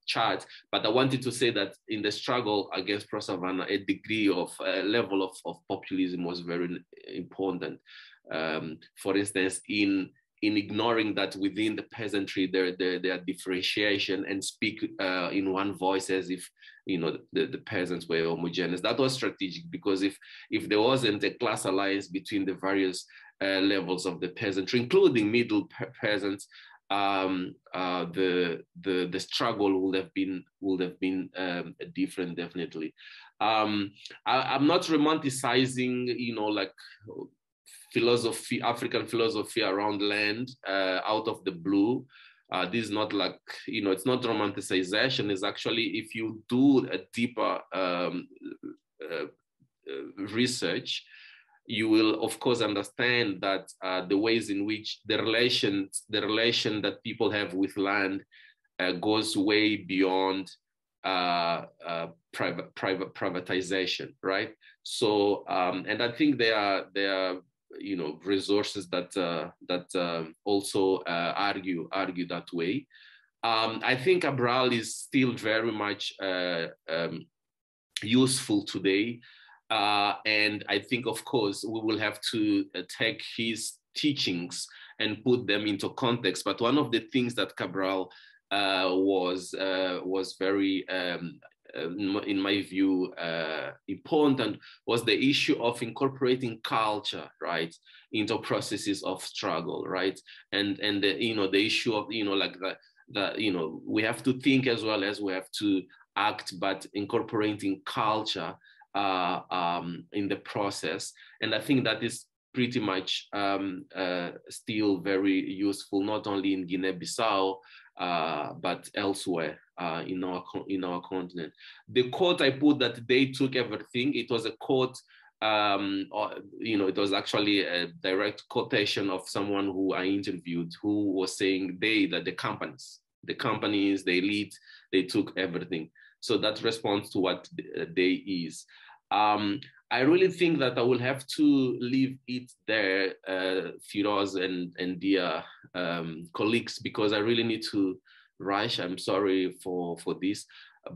chart. But I wanted to say that in the struggle against Pro Savana, a degree of level of, of populism was very important. Um, for instance, in in ignoring that within the peasantry there there, there are differentiation and speak uh, in one voice as if you know the, the peasants were homogeneous that was strategic because if if there wasn't a class alliance between the various uh, levels of the peasantry, including middle pe peasants, um, uh, the the the struggle would have been would have been um, different, definitely. Um, I, am not romanticizing, you know, like philosophy, African philosophy around land uh, out of the blue. Uh, this is not like, you know, it's not romanticization. It's actually, if you do a deeper um, uh, uh, research, you will of course understand that uh, the ways in which the relations, the relation that people have with land uh, goes way beyond uh, uh, private, private privatization, right? So, um, and I think there are there are you know resources that uh, that um, also uh, argue argue that way. Um, I think Cabral is still very much uh, um, useful today, uh, and I think of course we will have to take his teachings and put them into context. But one of the things that Cabral uh, was uh, was very um, in my view, uh, important was the issue of incorporating culture, right, into processes of struggle, right, and and the, you know the issue of you know like the the you know we have to think as well as we have to act, but incorporating culture uh, um, in the process, and I think that is pretty much um, uh, still very useful, not only in Guinea-Bissau, uh, but elsewhere uh, in our in our continent. The quote I put that they took everything. It was a quote. Um, or, you know, it was actually a direct quotation of someone who I interviewed who was saying they, that the companies, the companies, the elite, they took everything. So that responds to what they is. Um, I really think that I will have to leave it there, uh, Firoze and, and dear um, colleagues, because I really need to rush. I'm sorry for, for this,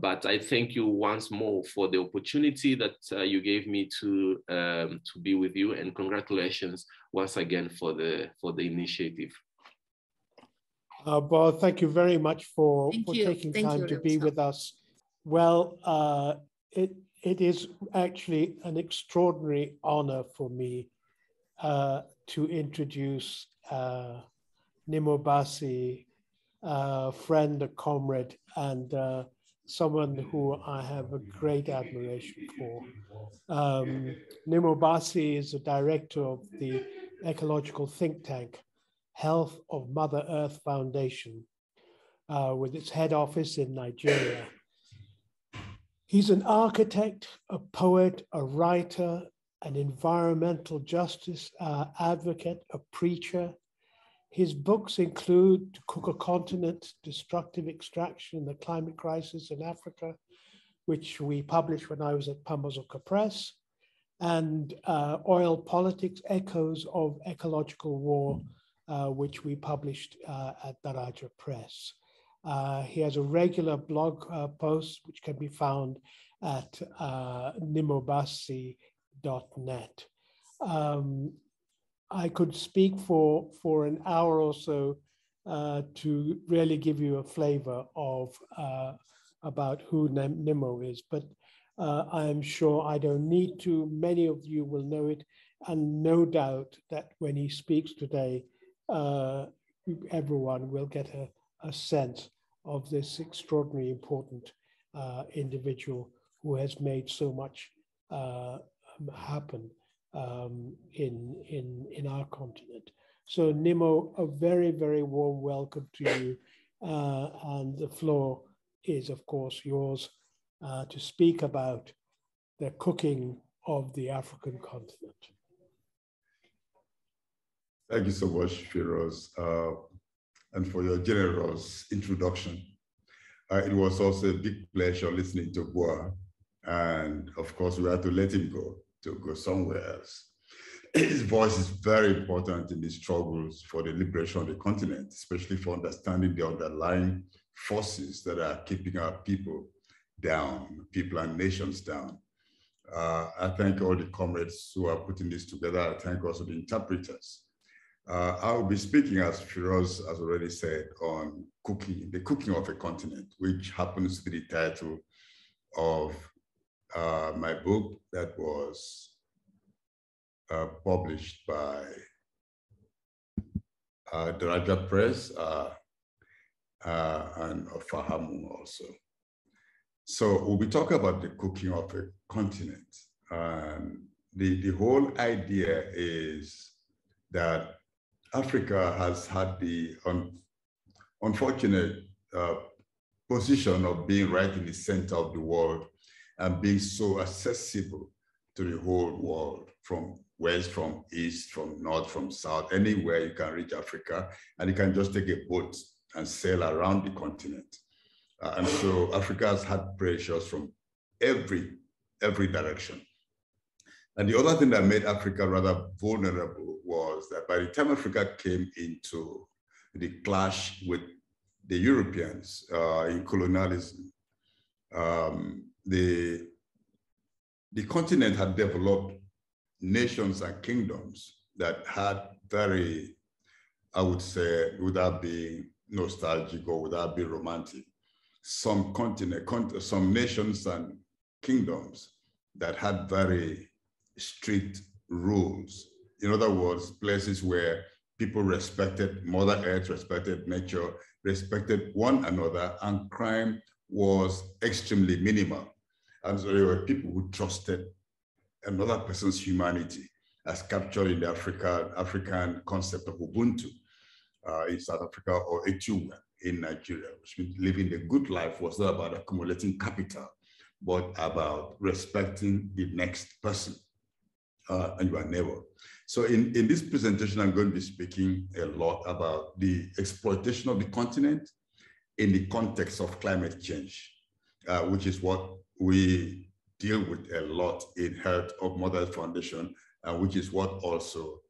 but I thank you once more for the opportunity that uh, you gave me to, um, to be with you and congratulations once again for the, for the initiative. Uh, Boa, thank you very much for, for taking thank time you, to be with us. Well, uh, it, it is actually an extraordinary honor for me uh, to introduce uh, Nnimmo A friend, a comrade, and uh, someone who I have a great admiration for. Um, Nnimmo Bassey is the director of the ecological think tank, Health of Mother Earth Foundation, uh, with its head office in Nigeria. He's an architect, a poet, a writer, an environmental justice uh, advocate, a preacher. His books include Cook a Continent, Destructive Extraction, The Climate Crisis in Africa, which we published when I was at Pambazuka Press, and uh, Oil Politics, Echoes of Ecological War, uh, which we published uh, at Daraja Press. Uh, he has a regular blog uh, post which can be found at uh, nnimmobassey.net. Um, I could speak for, for an hour or so uh, to really give you a flavor of uh, about who Nnimmo is, but uh, I am sure I don't need to. Many of you will know it, and no doubt that when he speaks today, uh, everyone will get a, a sense of this extraordinarily important uh, individual who has made so much uh, happen um, in, in, in our continent. So Nnimmo, a very, very warm welcome to you. Uh, and the floor is, of course, yours uh, to speak about the cooking of the African continent. Thank you so much, Firoze. Uh, and for your generous introduction. Uh, it was also a big pleasure listening to Boa. And of course, we had to let him go to go somewhere else. His voice is very important in the struggles for the liberation of the continent, especially for understanding the underlying forces that are keeping our people down, people and nations down. Uh, I thank all the comrades who are putting this together. I thank also the interpreters uh, I will be speaking, as Firoze has already said, on cooking, the cooking of a continent, which happens to be the title of uh, my book that was uh, published by uh, Daraja Press uh, uh, and Fahamu also. So we'll be talking about the cooking of a continent. Um, the, the whole idea is that Africa has had the un, unfortunate uh, position of being right in the center of the world and being so accessible to the whole world from west, from east, from north, from south, anywhere you can reach Africa, and you can just take a boat and sail around the continent. Uh, and so Africa has had pressures from every, every direction. And the other thing that made Africa rather vulnerable was that by the time Africa came into the clash with the Europeans uh, in colonialism, um, the, the continent had developed nations and kingdoms that had very, I would say, without being nostalgic or without being romantic, some continent, some nations and kingdoms that had very strict rules. In other words, places where people respected Mother Earth, respected nature, respected one another, and crime was extremely minimal. And so there were people who trusted another person's humanity as captured in the Africa, African concept of Ubuntu uh, in South Africa or Etu in Nigeria, which means living the good life was not about accumulating capital, but about respecting the next person uh, and your neighbor. So in, in this presentation, I'm going to be speaking a lot about the exploitation of the continent in the context of climate change, uh, which is what we deal with a lot in Health of Mother Foundation, uh, which is what also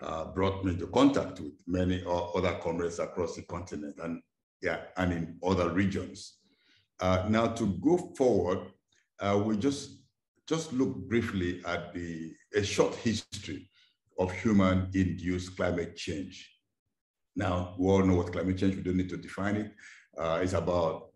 uh, brought me into contact with many other comrades across the continent and yeah, and in other regions. Uh, now to go forward, uh, we just just look briefly at the a short history of human-induced climate change. Now, we all know what climate change, we don't need to define it. Uh, it's about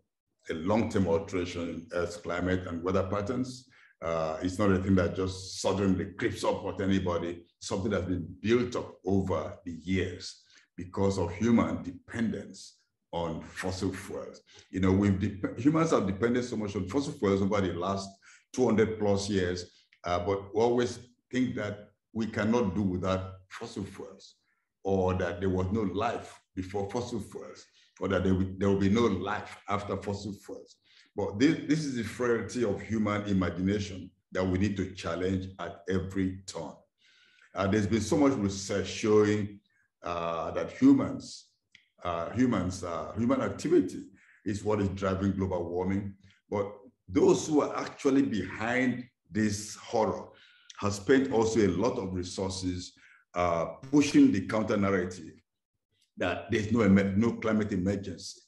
a long-term alteration in Earth's climate and weather patterns. Uh, it's not a thing that just suddenly creeps up with anybody, something that's been built up over the years because of human dependence on fossil fuels. You know, we've humans have depended so much on fossil fuels over the last 200 plus years, uh, but we always think that we cannot do without fossil fuels or that there was no life before fossil fuels or that there will, there will be no life after fossil fuels. But this, this is the frailty of human imagination that we need to challenge at every turn. Uh, there's been so much research showing uh, that humans, uh, humans, uh, human activity is what is driving global warming. But those who are actually behind this horror have spent also a lot of resources uh, pushing the counter narrative that there's no, no climate emergency.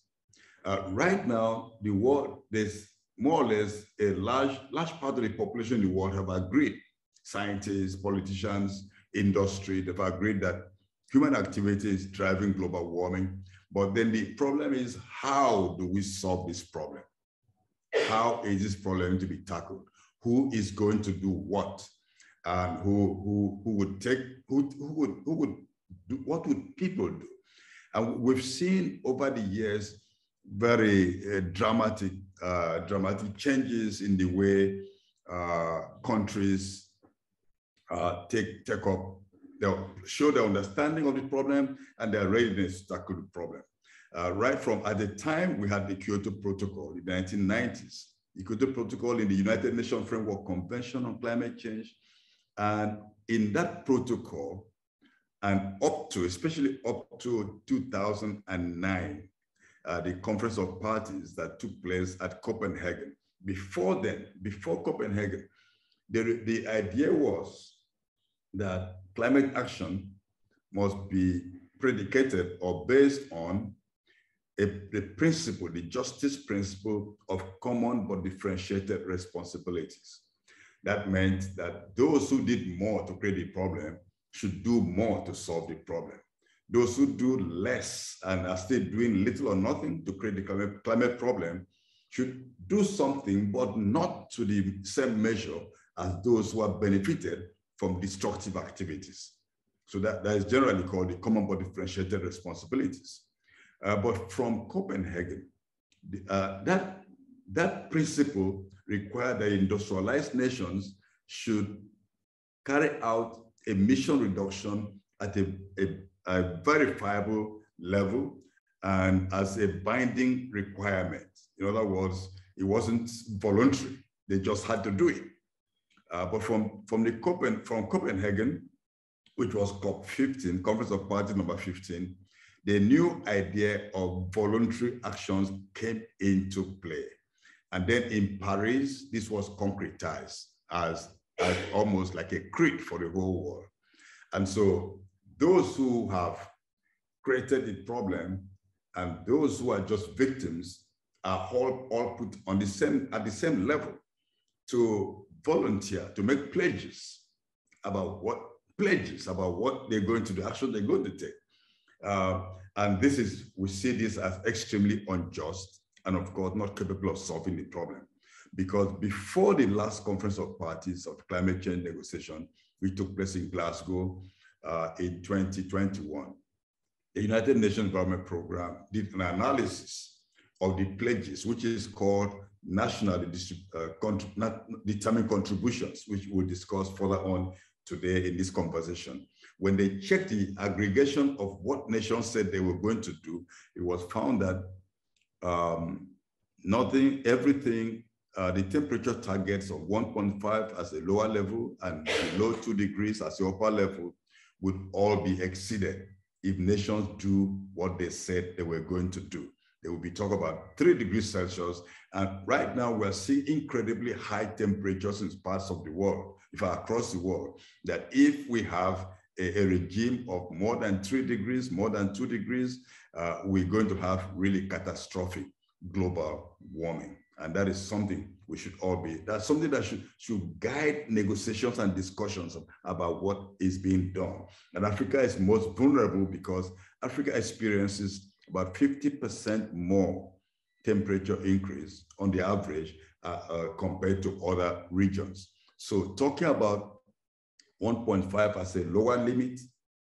Uh, right now, the world, there's more or less a large, large part of the population in the world have agreed, scientists, politicians, industry, they've agreed that human activity is driving global warming. But then the problem is, how do we solve this problem? How is this problem to be tackled? Who is going to do what? And who, who, who would take, who, who would, who would do, what would people do? And we've seen over the years very uh, dramatic, uh, dramatic changes in the way uh, countries uh, take, take up, they'll show their understanding of the problem and their readiness to tackle the problem. Uh, right from at the time we had the Kyoto Protocol in the 1990s, the Kyoto Protocol in the United Nations Framework Convention on Climate Change. And in that protocol, and up to, especially up to 2009, uh, the Conference of Parties that took place at Copenhagen. Before then, before Copenhagen, the, the idea was that climate action must be predicated or based on a, the principle, the justice principle of common but differentiated responsibilities. That meant that those who did more to create the problem should do more to solve the problem. Those who do less and are still doing little or nothing to create the climate, problem should do something, but not to the same measure as those who have benefited from destructive activities. So that, that is generally called the common but differentiated responsibilities. Uh, but from Copenhagen, uh, that, that principle required that industrialized nations should carry out emission reduction at a, a, a verifiable level and as a binding requirement. In other words, it wasn't voluntary. They just had to do it. Uh, but from, from, the Copen, from Copenhagen, which was COP15, Conference of Parties number 15, the new idea of voluntary actions came into play. And then in Paris, this was concretized as, as almost like a creed for the whole world. And so those who have created the problem and those who are just victims are all, all put on the same at the same level to volunteer to make pledges about what pledges about what they're going to do, action they're going to take. Uh, and this is we see this as extremely unjust and of course not capable of solving the problem. Because before the last conference of parties of climate change negotiation, which took place in Glasgow uh, in 2021, the United Nations Environment Program did an analysis of the pledges, which is called nationally uh, determined contributions, which we'll discuss further on today in this conversation. When they checked the aggregation of what nations said they were going to do, it was found that um, nothing, everything, uh, the temperature targets of 1.5 as a lower level and below two degrees as the upper level would all be exceeded if nations do what they said they were going to do. They will be talking about three degrees Celsius. And right now we're seeing incredibly high temperatures in parts of the world, if across the world, that if we have a, a regime of more than three degrees, more than two degrees, uh, we're going to have really catastrophic global warming. And that is something we should all be, that's something that should, should guide negotiations and discussions about what is being done. And Africa is most vulnerable because Africa experiences about 50% more temperature increase on the average uh, uh, compared to other regions. So talking about 1.5 as a lower limit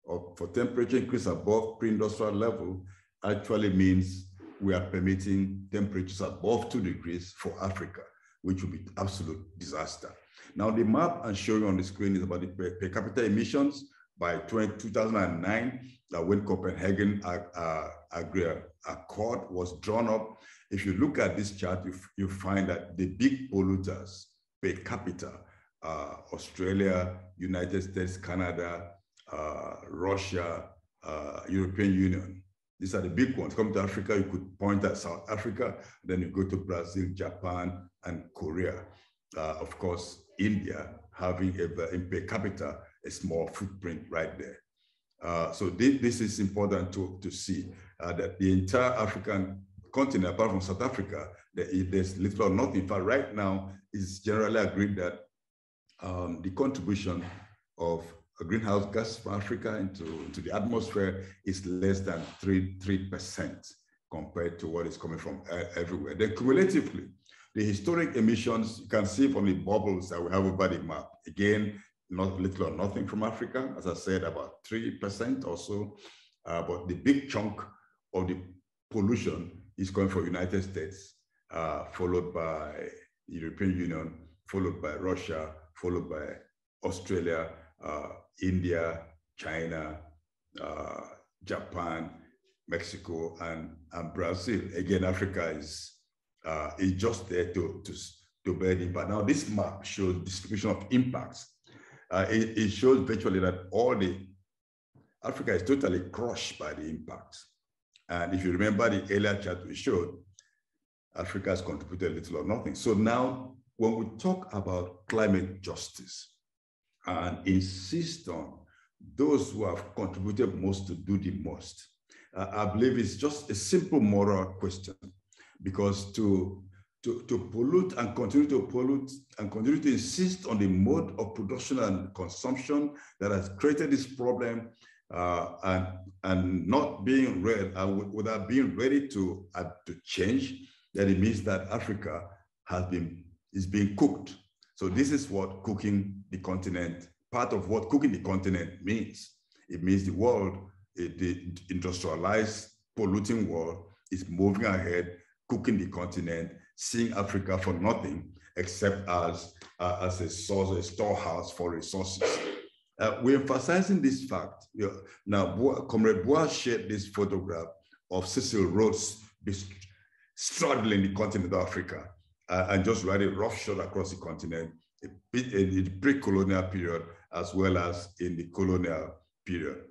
of, for temperature increase above pre-industrial level actually means we are permitting temperatures above two degrees for Africa, which would be absolute disaster. Now the map I'm showing on the screen is about the per, per capita emissions by 20, 2009 uh, when Copenhagen uh, uh, Accord was drawn up. If you look at this chart, you, you find that the big polluters per capita, uh, Australia, United States, Canada, uh, Russia, uh, European Union, these are the big ones. Come to Africa, you could point at South Africa, then you go to Brazil, Japan, and Korea. Uh, of course, India having a, in per capita a small footprint right there. Uh, so this, this, is important to, to see uh, that the entire African continent, apart from South Africa, there's little or nothing. In fact, right now, it's generally agreed that um, the contribution of greenhouse gas from Africa into, into the atmosphere is less than 3, 3% compared to what is coming from everywhere. Then cumulatively, the historic emissions, you can see from the bubbles that we have over the map. Again, not little or nothing from Africa, as I said, about 3% or so. Uh, but the big chunk of the pollution is coming from United States, uh, followed by European Union, followed by Russia, followed by Australia, uh, India, China, uh, Japan, Mexico, and, and Brazil. Again, Africa is, uh, is just there to, to, to bear the impact. Now, this map shows distribution of impacts. Uh, it, it, shows virtually that all the, Africa is totally crushed by the impacts. And if you remember the earlier chart we showed, Africa has contributed little or nothing. So now, when we talk about climate justice, and insist on those who have contributed most to do the most. Uh, I believe it's just a simple moral question because to, to, to pollute and continue to pollute and continue to insist on the mode of production and consumption that has created this problem uh, and, and not being ready, uh, without being ready to, uh, to change, then it means that Africa has been, is being cooked so this is what cooking the continent, part of what cooking the continent means. It means the world, the industrialized, polluting world is moving ahead, cooking the continent, seeing Africa for nothing except as uh, as a source, a storehouse for resources. Uh, we're emphasizing this fact. Now, Comrade Bois shared this photograph of Cecil Rhodes straddling the continent of Africa uh, and just riding roughshod across the continent in the pre-colonial period as well as in the colonial period.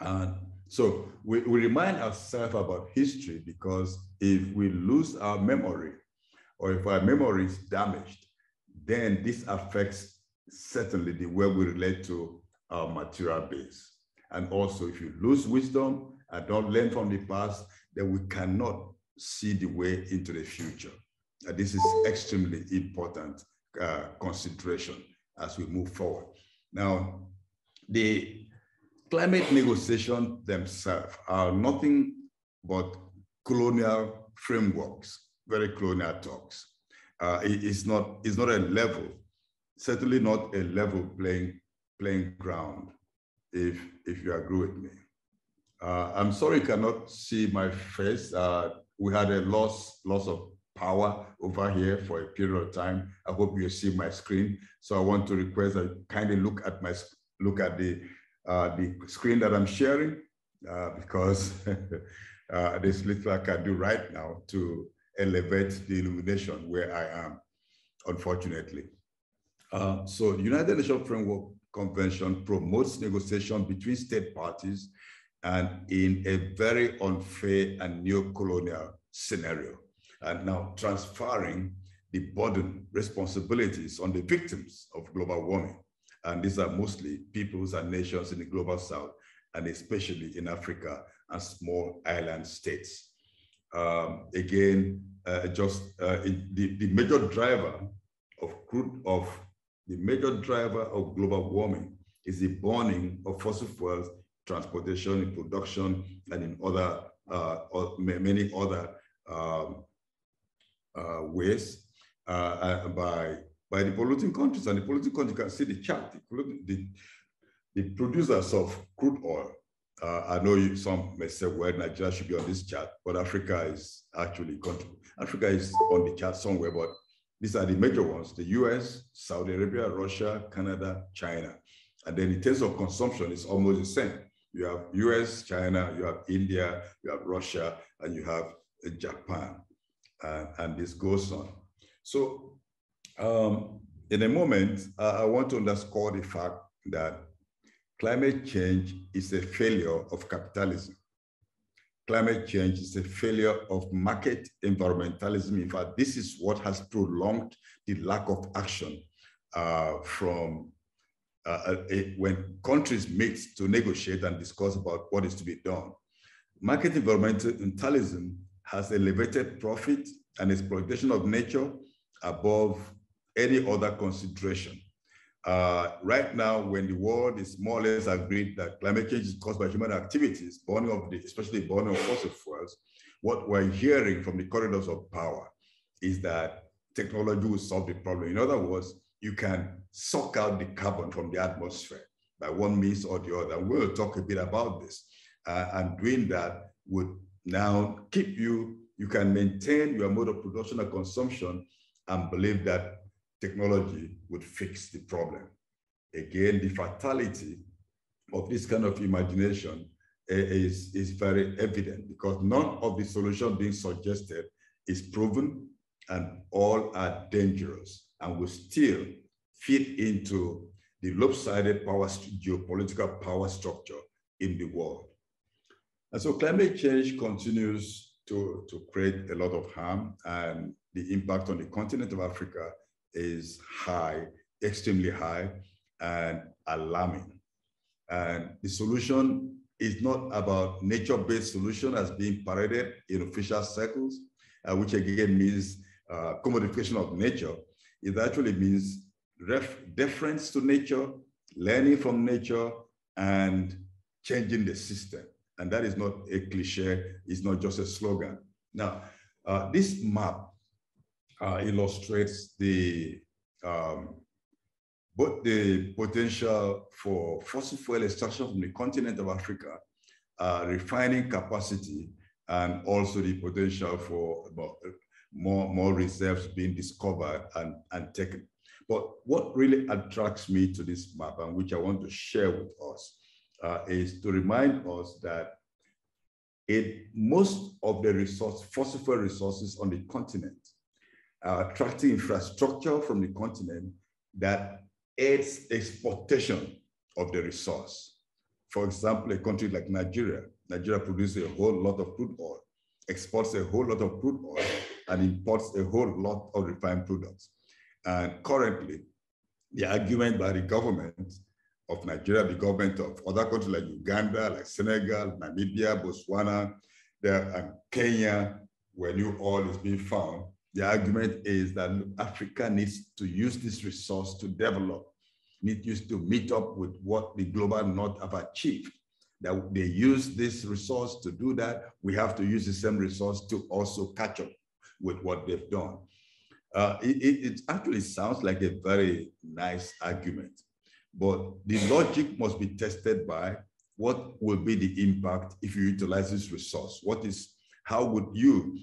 And so we, we remind ourselves about history because if we lose our memory or if our memory is damaged, then this affects certainly the way we relate to our material base. And also if you lose wisdom and don't learn from the past, then we cannot see the way into the future. This is extremely important uh, consideration as we move forward. Now, the climate negotiations themselves are nothing but colonial frameworks, very colonial talks. Uh, it, it's, not, it's not a level, certainly not a level playing, playing ground, if, if you agree with me. Uh, I'm sorry cannot see my face. Uh, we had a loss, loss of power over here for a period of time. I hope you see my screen. So I want to request that kindly look at my look at the uh, the screen that I'm sharing uh, because uh, there's little I can do right now to elevate the illumination where I am, unfortunately. Uh, so the United Nations Framework Convention promotes negotiation between state parties and in a very unfair and neo-colonial scenario and now transferring the burden responsibilities on the victims of global warming. And these are mostly peoples and nations in the global south, and especially in Africa and small island states. Um, again, uh, just uh, the, the major driver of crude of the major driver of global warming is the burning of fossil fuels, transportation, in production, and in other uh, many other um, uh, ways uh, uh, by, by the polluting countries. And the polluting countries you can see the chart, the, the, the producers of crude oil. Uh, I know you, some may say, well, Nigeria should be on this chart, but Africa is actually, Africa is on the chart somewhere, but these are the major ones, the US, Saudi Arabia, Russia, Canada, China. And then in terms of consumption, it's almost the same. You have US, China, you have India, you have Russia, and you have Japan and, and this goes on. So um, in a moment, uh, I want to underscore the fact that climate change is a failure of capitalism. Climate change is a failure of market environmentalism. In fact, this is what has prolonged the lack of action uh, from uh, a, when countries meet to negotiate and discuss about what is to be done. Market environmentalism has elevated profit and exploitation of nature above any other consideration. Uh, right now, when the world is more or less agreed that climate change is caused by human activities, burning of the, especially burning of fossil fuels, what we're hearing from the corridors of power is that technology will solve the problem. In other words, you can suck out the carbon from the atmosphere by one means or the other. We'll talk a bit about this. Uh, and doing that would now keep you, you can maintain your mode of production and consumption and believe that technology would fix the problem. Again, the fatality of this kind of imagination eh, is, is very evident because none of the solutions being suggested is proven and all are dangerous and will still fit into the lopsided power, geopolitical power structure in the world. And so climate change continues to, to create a lot of harm and the impact on the continent of Africa is high, extremely high and alarming. And the solution is not about nature-based solution as being paraded in official circles, uh, which again means uh, commodification of nature. It actually means deference to nature, learning from nature, and changing the system. And that is not a cliche, it's not just a slogan. Now, uh, this map uh, illustrates the um, both the potential for fossil fuel extraction from the continent of Africa, uh, refining capacity, and also the potential for more, more reserves being discovered and, and taken. But what really attracts me to this map and which I want to share with us uh, is to remind us that it, most of the resource, fossil fuel resources on the continent are attracting infrastructure from the continent that aids exportation of the resource. For example, a country like Nigeria, Nigeria produces a whole lot of crude oil, exports a whole lot of crude oil, and imports a whole lot of refined products. And currently, the argument by the government of Nigeria, the government of other countries like Uganda, like Senegal, Namibia, Botswana, there, and Kenya, where new oil is being found, the argument is that Africa needs to use this resource to develop, needs to meet up with what the global north have achieved. That they use this resource to do that, we have to use the same resource to also catch up with what they've done. Uh, it, it, actually sounds like a very nice argument, but the logic must be tested by what will be the impact if you utilize this resource? What is, how would you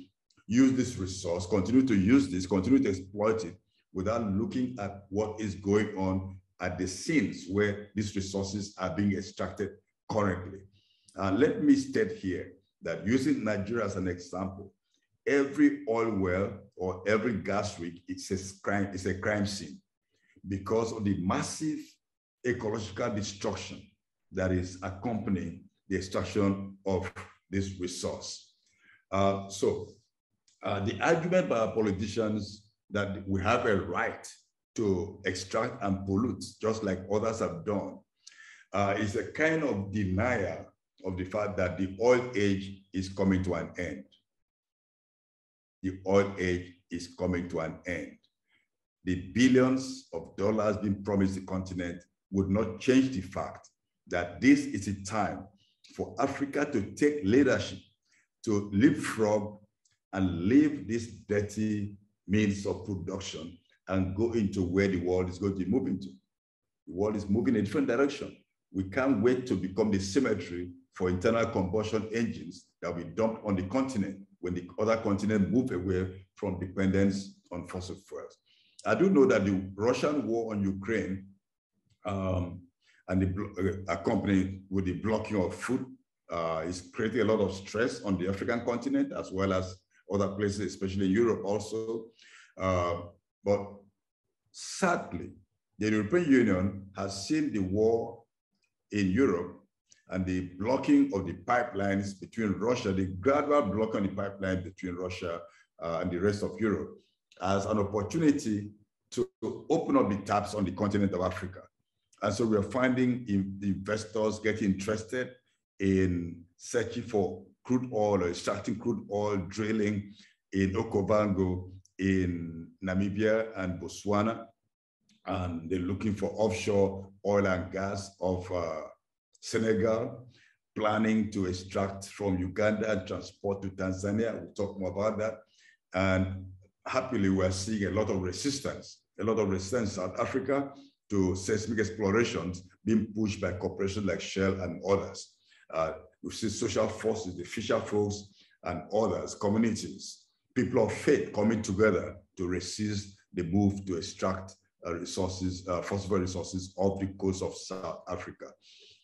use this resource, continue to use this, continue to exploit it without looking at what is going on at the scenes where these resources are being extracted currently. Uh, let me state here that using Nigeria as an example, every oil well or every gas rig it's a crime, it's a crime scene because of the massive ecological destruction that is accompanying the extraction of this resource. Uh, so uh, the argument by politicians that we have a right to extract and pollute, just like others have done, uh, is a kind of denial of the fact that the oil age is coming to an end. The oil age is coming to an end. The billions of dollars being promised the continent would not change the fact that this is a time for Africa to take leadership, to leapfrog and leave this dirty means of production and go into where the world is going to be moving to. The world is moving in a different direction. We can't wait to become the cemetery for internal combustion engines that be dumped on the continent when the other continent move away from dependence on fossil fuels. I do know that the Russian war on Ukraine um, and the, uh, accompanied with the blocking of food uh, is creating a lot of stress on the African continent as well as other places, especially Europe also. Uh, but sadly, the European Union has seen the war in Europe and the blocking of the pipelines between Russia, the gradual blocking of the pipeline between Russia uh, and the rest of Europe as an opportunity to open up the taps on the continent of Africa. And so we're finding investors getting interested in searching for crude oil or extracting crude oil drilling in Okavango, in Namibia and Botswana. And they're looking for offshore oil and gas of uh, Senegal, planning to extract from Uganda and transport to Tanzania. We'll talk more about that. And happily, we're seeing a lot of resistance, a lot of resistance in South Africa to seismic explorations being pushed by corporations like Shell and others. Uh, we see social forces, the fisher folks and others, communities, people of faith coming together to resist the move to extract uh, resources, uh, fossil resources off the coast of South Africa.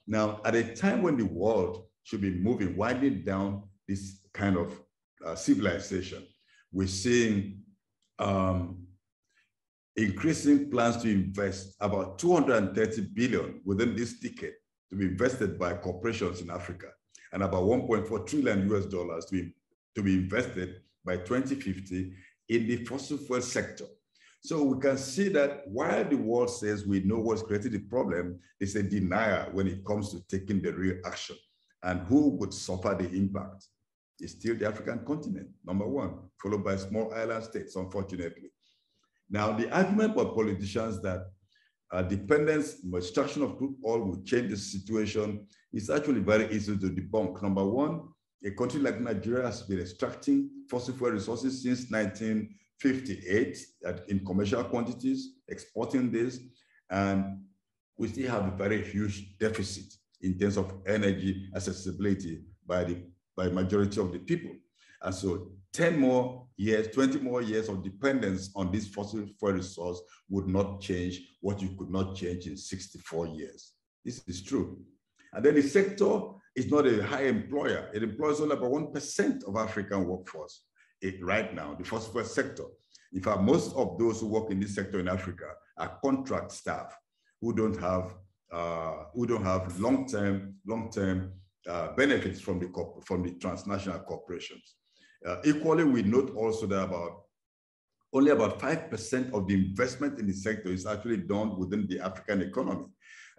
Now, at a time when the world should be moving, winding down this kind of uh, civilization, we're seeing um, increasing plans to invest about 230 billion within this decade to be invested by corporations in Africa and about 1.4 trillion US dollars to be, to be invested by 2050 in the fossil fuel sector. So we can see that while the world says we know what's created the problem, it's a denier when it comes to taking the real action. And who would suffer the impact? It's still the African continent, number one, followed by small island states, unfortunately. Now, the argument by politicians that uh, dependence, extraction of crude oil will change the situation is actually very easy to debunk. Number one, a country like Nigeria has been extracting fossil fuel resources since 1958 in commercial quantities, exporting this, and we still have a very huge deficit in terms of energy accessibility by the by majority of the people. And so 10 more years, 20 more years of dependence on this fossil fuel resource would not change what you could not change in 64 years. This is true. And then the sector is not a high employer. It employs only about 1% of African workforce it, right now, the fossil fuel sector. In fact, most of those who work in this sector in Africa are contract staff who don't have uh, who don't have long-term long-term uh, benefits from the from the transnational corporations. Uh, equally, we note also that about only about 5% of the investment in the sector is actually done within the African economy.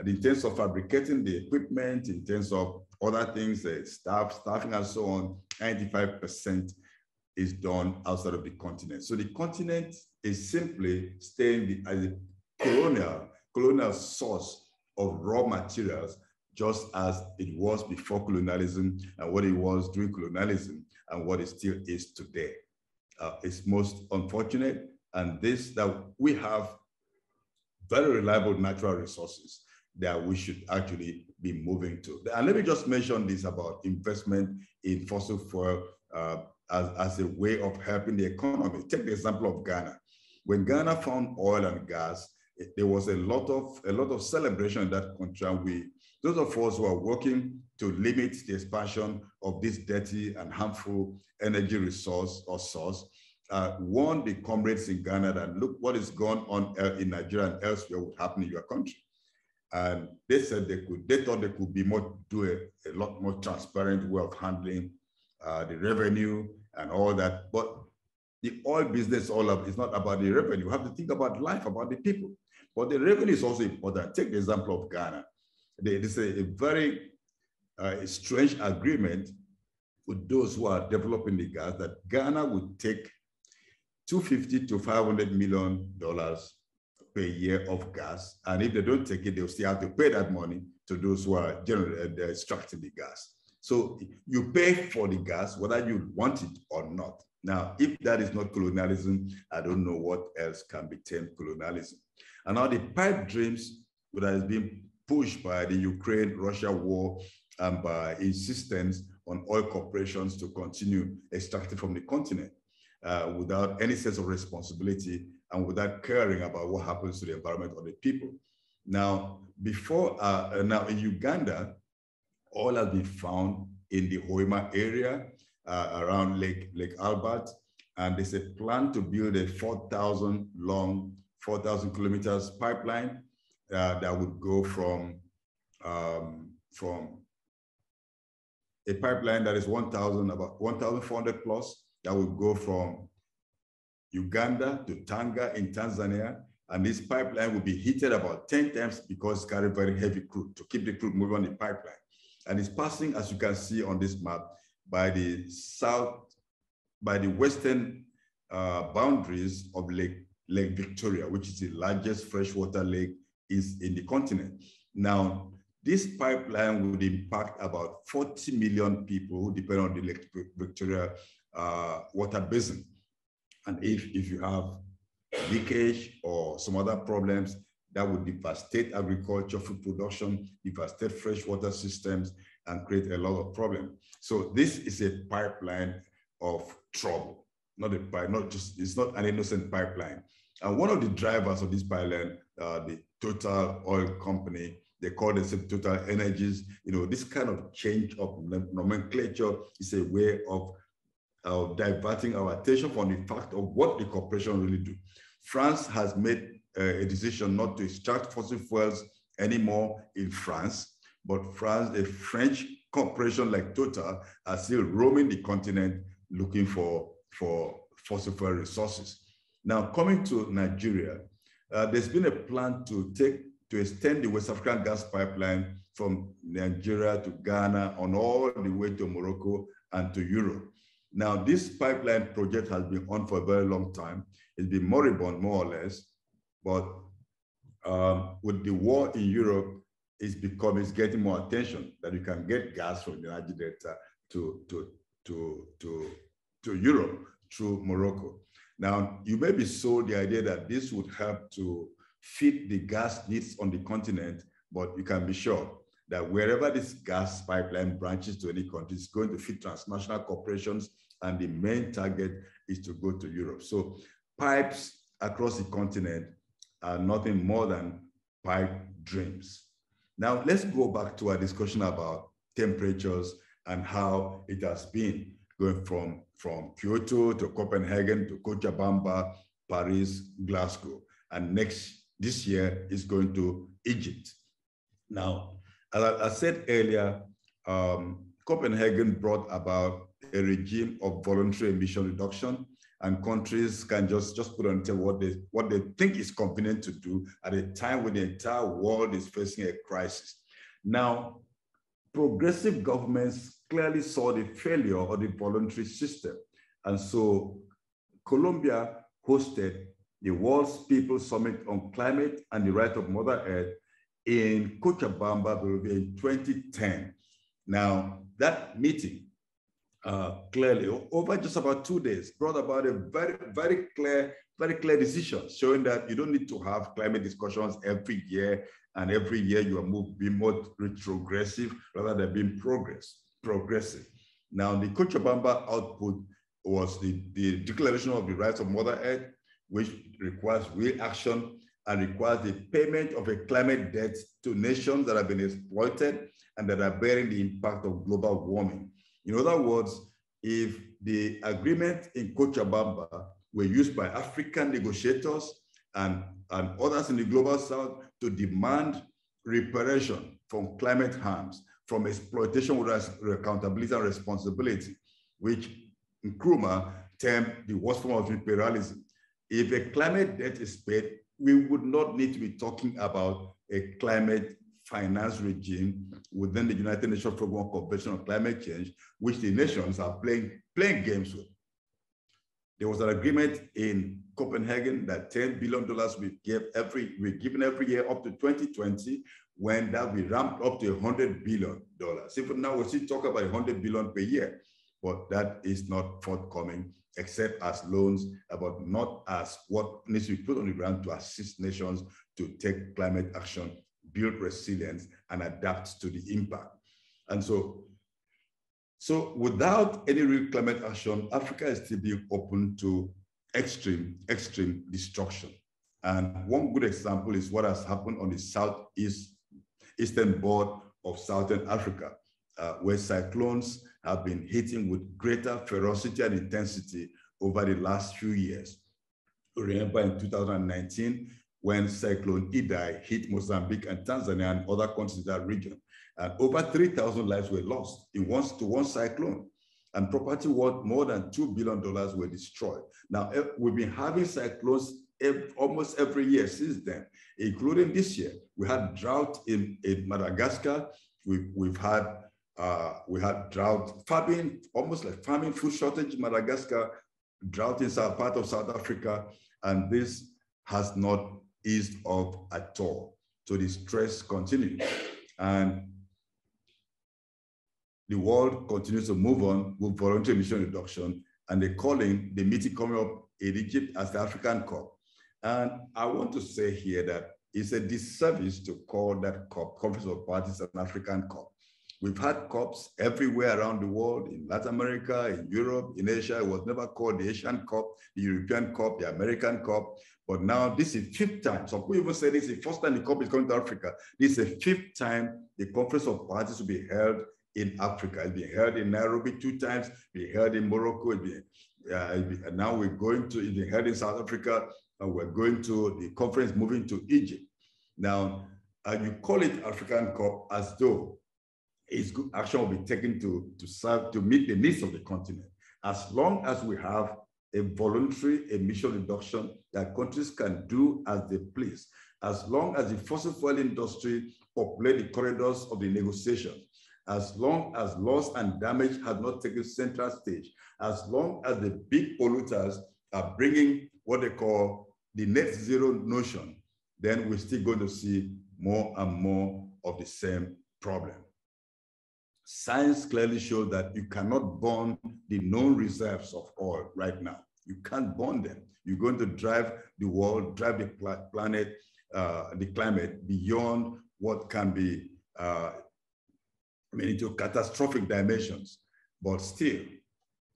And in terms of fabricating the equipment, in terms of other things, uh, staff, staffing and so on, 95% is done outside of the continent. So the continent is simply staying as a colonial, colonial source of raw materials, just as it was before colonialism and what it was during colonialism and what it still is today. Uh, it's most unfortunate, and this that we have very reliable natural resources that we should actually be moving to. And let me just mention this about investment in fossil fuel uh, as, as a way of helping the economy. Take the example of Ghana. When Ghana found oil and gas, there was a lot of a lot of celebration in that country. And we, those of us who are working to limit the expansion of this dirty and harmful energy resource or source, uh, warned the comrades in Ghana that look what is going on in Nigeria and elsewhere would happen in your country. And they said they could, they thought they could be more, do a, a lot more transparent way of handling uh, the revenue and all that. But the oil business, all of it's not about the revenue. You have to think about life, about the people. But the revenue is also important. Take the example of Ghana. There is a, a very uh, strange agreement with those who are developing the gas that Ghana would take 250 to 500 million dollars per year of gas. And if they don't take it, they'll still have to pay that money to those who are uh, extracting the gas. So you pay for the gas, whether you want it or not. Now, if that is not colonialism, I don't know what else can be termed colonialism. And now the pipe dreams that has been pushed by the Ukraine-Russia war and by insistence on oil corporations to continue extracting from the continent uh, without any sense of responsibility and without caring about what happens to the environment or the people. Now, before, uh, now in Uganda, oil has been found in the Hoima area uh, around Lake, Lake Albert, and there's a plan to build a 4,000 long, 4,000 kilometers pipeline uh, that would go from, um, from a pipeline that is 1,000, about 1,400 plus, that would go from Uganda to Tanga in Tanzania. And this pipeline will be heated about 10 times because it's carrying very heavy crude to keep the crude moving on the pipeline. And it's passing, as you can see on this map, by the south, by the western uh, boundaries of Lake, Lake Victoria, which is the largest freshwater lake is in the continent. Now, this pipeline would impact about 40 million people who depend on the Victoria uh, water basin. And if, if you have leakage or some other problems, that would devastate agriculture, food production, devastate freshwater systems, and create a lot of problems. So this is a pipeline of trouble, not a not just, it's not an innocent pipeline. And one of the drivers of this pipeline, uh, the Total Oil Company, they call themselves Total Energies. You know, this kind of change of nomenclature is a way of of diverting our attention from the fact of what the corporation really do. France has made uh, a decision not to extract fossil fuels anymore in France, but France, a French corporation like Total, are still roaming the continent looking for, for fossil fuel resources. Now, coming to Nigeria, uh, there's been a plan to take to extend the West African gas pipeline from Nigeria to Ghana on all the way to Morocco and to Europe. Now, this pipeline project has been on for a very long time. It's been moribund, more or less, but um, with the war in Europe, it's becoming, it's getting more attention that you can get gas from the Niger Delta to, to, to, to, to Europe through Morocco. Now, you may be sold the idea that this would help to fit the gas needs on the continent, but you can be sure that wherever this gas pipeline branches to any country, it's going to fit transnational corporations and the main target is to go to Europe. So pipes across the continent are nothing more than pipe dreams. Now let's go back to our discussion about temperatures and how it has been going from, from Kyoto to Copenhagen to Cochabamba, Paris, Glasgow. And next, this year is going to Egypt. Now, as I, said earlier, um, Copenhagen brought about a regime of voluntary emission reduction and countries can just, just put on the table what they, what they think is convenient to do at a time when the entire world is facing a crisis. Now, progressive governments clearly saw the failure of the voluntary system. And so Colombia hosted the World's People Summit on Climate and the Right of Mother Earth in Cochabamba, Bolivia in 2010. Now, that meeting uh, clearly, over just about two days, brought about a very, very clear, very clear decision showing that you don't need to have climate discussions every year and every year you are moved, being more retrogressive rather than being progress, progressive. Now, the Cochabamba output was the, the Declaration of the Rights of Mother Earth, which requires real action and requires the payment of a climate debt to nations that have been exploited and that are bearing the impact of global warming. In other words, if the agreement in Cochabamba were used by African negotiators and, and others in the global south to demand reparation from climate harms, from exploitation without accountability and responsibility, which Nkrumah termed the worst form of imperialism. If a climate debt is paid, we would not need to be talking about a climate finance regime within the United Nations Framework Convention on Climate Change, which the nations are playing, playing games with. There was an agreement in Copenhagen that $10 billion we give every, we're given every year up to 2020, when that we ramped up to $100 billion. Even now we still talk about 100 billion per year, but that is not forthcoming except as loans, but not as what needs to be put on the ground to assist nations to take climate action build resilience, and adapt to the impact. And so, so without any real climate action, Africa is still being open to extreme, extreme destruction. And one good example is what has happened on the southeast eastern border of Southern Africa, uh, where cyclones have been hitting with greater ferocity and intensity over the last few years. Remember in 2019, when Cyclone Idai hit Mozambique and Tanzania and other countries in that region. And over 3,000 lives were lost in one, to one cyclone. And property worth more than $2 billion were destroyed. Now, eh, we've been having cyclones almost every year since then, including this year. We had drought in, in Madagascar. We've, we've had uh, we had drought, famine, almost like famine, food shortage in Madagascar, drought in south part of South Africa, and this has not eased up at all. So the stress continues. And the world continues to move on with voluntary emission reduction, and they're calling the meeting coming up in Egypt as the African COP. And I want to say here that it's a disservice to call that COP, Conference of Parties, an African COP. We've had COPs everywhere around the world, in Latin America, in Europe, in Asia. It was never called the Asian COP, the European COP, the American COP. But now this is fifth time. Some people even say this is the first time the COP is coming to Africa. This is the fifth time the Conference of Parties will be held in Africa. It's been held in Nairobi two times, be held in Morocco, it be, uh, and now we're going to, it's been held in South Africa, we're going to the conference moving to Egypt. Now, uh, you call it African COP as though it's good action will be taken to, to serve, to meet the needs of the continent. As long as we have a voluntary emission reduction that countries can do as they please, as long as the fossil fuel industry populate the corridors of the negotiation, as long as loss and damage have not taken central stage, as long as the big polluters are bringing what they call the net zero notion, then we're still going to see more and more of the same problem. Science clearly shows that you cannot burn the known reserves of oil right now. You can't burn them. You're going to drive the world, drive the planet, uh, the climate beyond what can be, uh, I mean, into catastrophic dimensions. But still,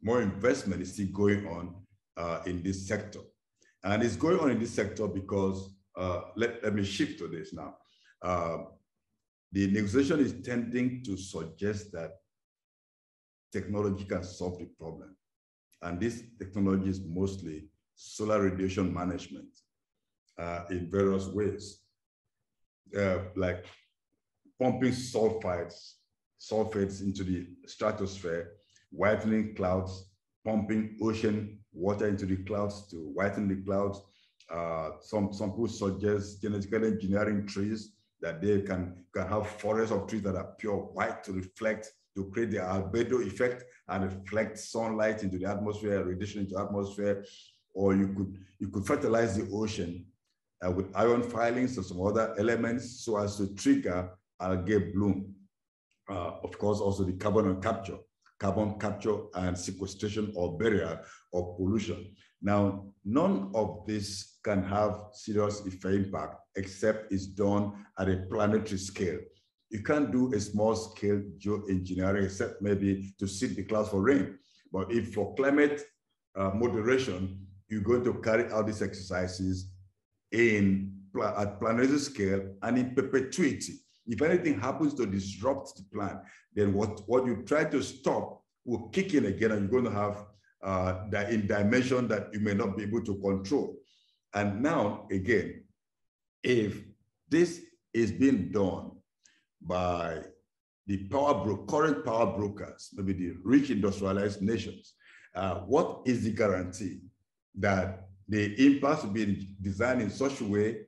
more investment is still going on uh, in this sector. And it's going on in this sector because, uh, let, let me shift to this now. Uh, the negotiation is tending to suggest that technology can solve the problem. And this technology is mostly solar radiation management uh, in various ways, uh, like pumping sulfides, sulfates into the stratosphere, whitening clouds, pumping ocean water into the clouds to whiten the clouds. Uh, some, some people suggest genetically engineering trees that they can, can have forests of trees that are pure white to reflect, to create the albedo effect and reflect sunlight into the atmosphere, radiation into atmosphere. Or you could, you could fertilize the ocean uh, with iron filings or some other elements so as to trigger algae bloom. Uh, of course, also the carbon capture, carbon capture and sequestration or barrier of pollution. Now, none of this can have serious effect impact except it's done at a planetary scale. You can't do a small scale geoengineering except maybe to seed the clouds for rain. But if for climate uh, moderation, you're going to carry out these exercises in at planetary scale and in perpetuity. If anything happens to disrupt the plan, then what, what you try to stop will kick in again and you're going to have uh, that in dimension that you may not be able to control. And now, again, if this is being done by the power bro- current power brokers, maybe the rich industrialized nations, uh, what is the guarantee that the impact will be designed in such a way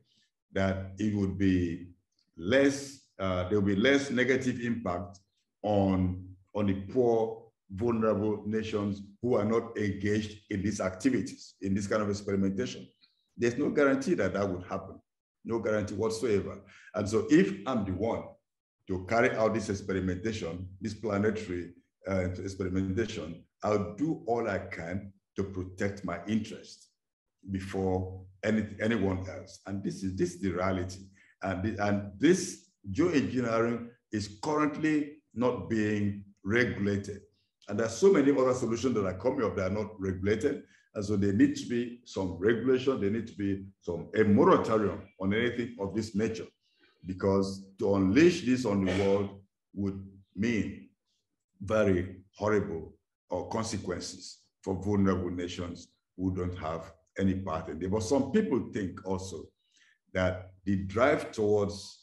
that it would be less, uh, there will be less negative impact on, on the poor, vulnerable nations who are not engaged in these activities, in this kind of experimentation. There's no guarantee that that would happen, no guarantee whatsoever. And so if I'm the one to carry out this experimentation, this planetary uh, experimentation, I'll do all I can to protect my interest before any, anyone else. And this is this is the reality. And, the, and this geoengineering is currently not being regulated. And there are so many other solutions that are coming up that are not regulated. And so there needs to be some regulation, there needs to be some a moratorium on anything of this nature. Because to unleash this on the world would mean very horrible or consequences for vulnerable nations who don't have any part in it. But some people think also that the drive towards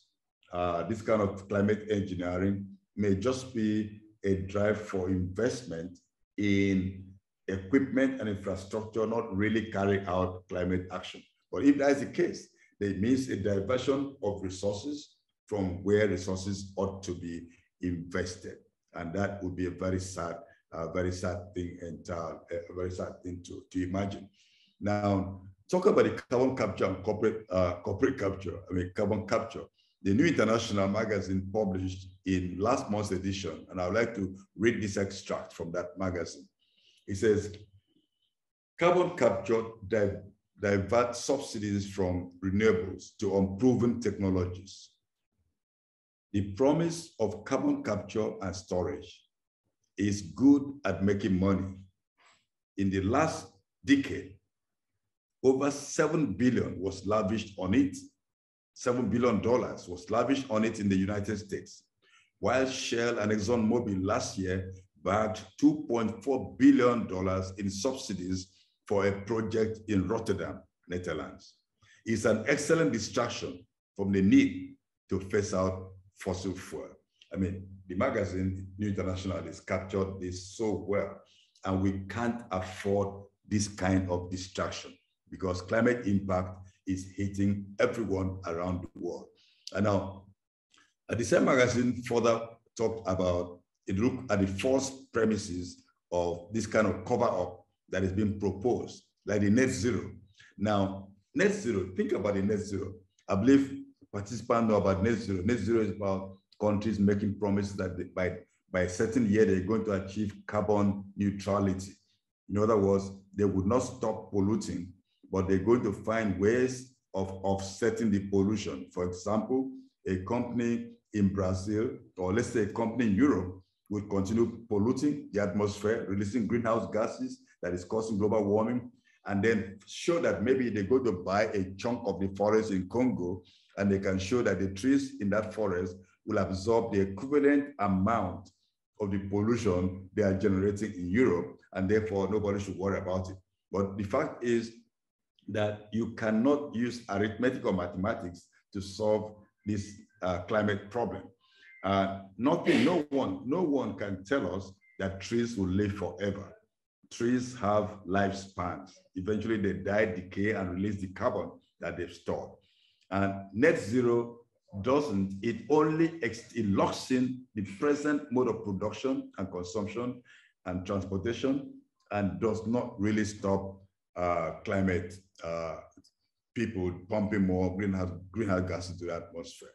uh, this kind of climate engineering may just be a drive for investment in equipment and infrastructure, not really carry out climate action. But if that is the case, that means a diversion of resources from where resources ought to be invested. And that would be a very sad, uh, very sad thing and uh, a very sad thing to, to imagine. Now, talk about the carbon capture and corporate, uh, corporate capture, I mean, carbon capture. The New International magazine published in last month's edition, and I would like to read this extract from that magazine. It says, carbon capture di diverts subsidies from renewables to unproven technologies. The promise of carbon capture and storage is good at making money. In the last decade, over 7 billion was lavished on it. $7 billion was lavished on it in the United States, while Shell and ExxonMobil last year bagged $2.4 billion in subsidies for a project in Rotterdam, Netherlands. It's an excellent distraction from the need to phase out fossil fuel. I mean, the magazine New International has captured this so well, and we can't afford this kind of distraction because climate impact is hitting everyone around the world. And now, the same magazine further talked about, it looked at the false premises of this kind of cover up that is being proposed, like the net zero. Now, net zero, think about the net zero. I believe participants know about net zero. Net zero is about countries making promises that they, by, by a certain year, they're going to achieve carbon neutrality. In other words, they would not stop polluting but they're going to find ways of offsetting the pollution. For example, a company in Brazil, or let's say a company in Europe, will continue polluting the atmosphere, releasing greenhouse gases that is causing global warming, and then show that maybe they go to buy a chunk of the forest in Congo and they can show that the trees in that forest will absorb the equivalent amount of the pollution they are generating in Europe, and therefore nobody should worry about it. But the fact is that you cannot use arithmetic or mathematics to solve this uh, climate problem. Uh, nothing, no one, no one can tell us that trees will live forever. Trees have lifespans. Eventually they die, decay, and release the carbon that they've stored. And net zero doesn't, it only it locks in the present mode of production and consumption and transportation and does not really stop climate uh, people pumping more greenhouse, greenhouse gases into the atmosphere.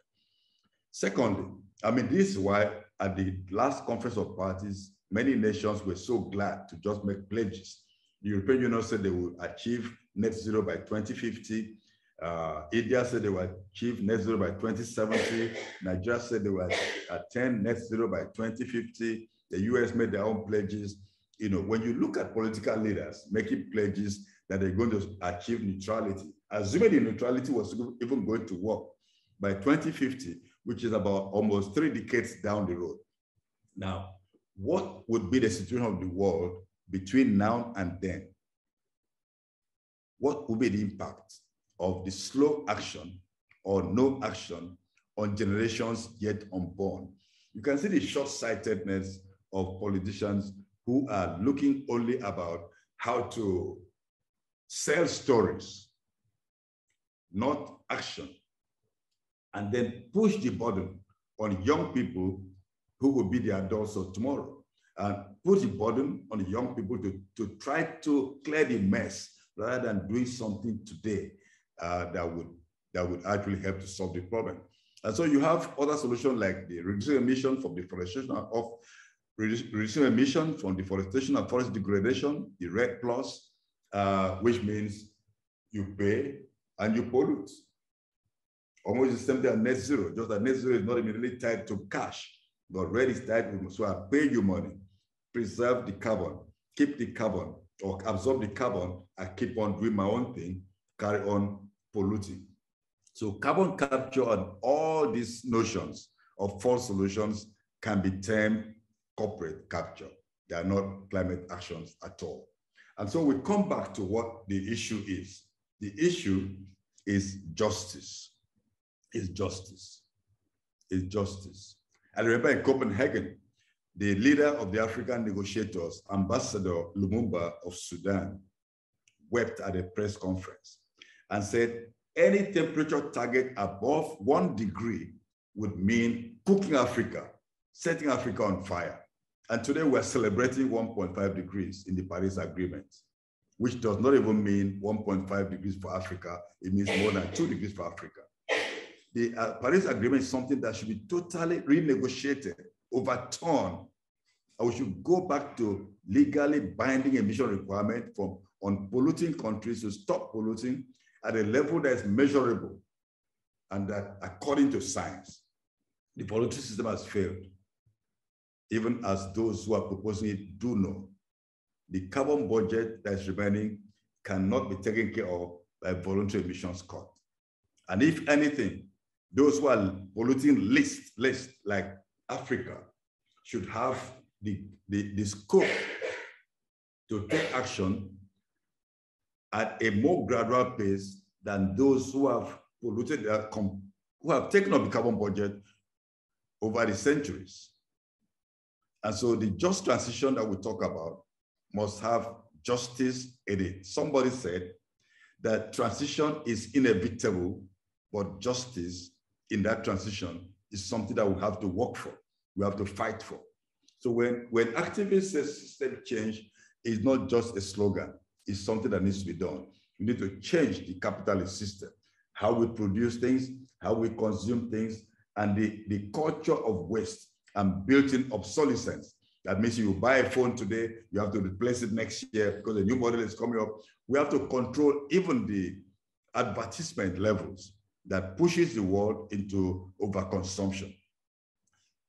Secondly, I mean, this is why at the last conference of parties, many nations were so glad to just make pledges. The European Union said they will achieve net zero by 2050. Uh, India said they will achieve net zero by 2070. Nigeria said they will attain net zero by 2050. The US made their own pledges. You know, when you look at political leaders making pledges that they're going to achieve neutrality, assuming the neutrality was even going to work by 2050, which is about almost three decades down the road. Now, what would be the situation of the world between now and then? What would be the impact of the slow action or no action on generations yet unborn? You can see the short-sightedness of politicians who are looking only about how to sell stories, not action and then push the burden on young people who will be the adults of tomorrow. And put the burden on the young people to, to try to clear the mess rather than doing something today uh, that would that would actually help to solve the problem. And so you have other solutions like the reducing emission from deforestation of reducing emission from deforestation and forest degradation, the REDD plus, uh, which means you pay and you pollute almost the same thing as net zero, just that net zero is not immediately tied to cash, but REDD is tied to, so I pay you money, preserve the carbon, keep the carbon, or absorb the carbon, I keep on doing my own thing, carry on polluting. So carbon capture and all these notions of false solutions can be termed corporate capture. They are not climate actions at all. And so we come back to what the issue is. The issue is justice is justice. Is justice. I remember in Copenhagen, the leader of the African negotiators, Ambassador Lumumba of Sudan, wept at a press conference and said, any temperature target above one degree would mean cooking Africa, setting Africa on fire. And today we're celebrating 1.5 degrees in the Paris Agreement, which does not even mean 1.5 degrees for Africa. It means more than two degrees for Africa the uh, Paris Agreement is something that should be totally renegotiated, overturned, and we should go back to legally binding emission requirement from on polluting countries to stop polluting at a level that is measurable and that according to science, the polluting system has failed, even as those who are proposing it do know. The carbon budget that is remaining cannot be taken care of by voluntary emissions cut. And if anything, those who are polluting least, least like Africa, should have the, the, the scope to take action at a more gradual pace than those who have polluted, uh, who have taken up the carbon budget over the centuries. And so the just transition that we talk about must have justice in it. Somebody said that transition is inevitable, but justice in that transition is something that we have to work for. We have to fight for. So when, when activists say system change, it's not just a slogan. It's something that needs to be done. We need to change the capitalist system, how we produce things, how we consume things, and the, the culture of waste and built-in obsolescence. That means you buy a phone today, you have to replace it next year because a new model is coming up. We have to control even the advertisement levels that pushes the world into overconsumption.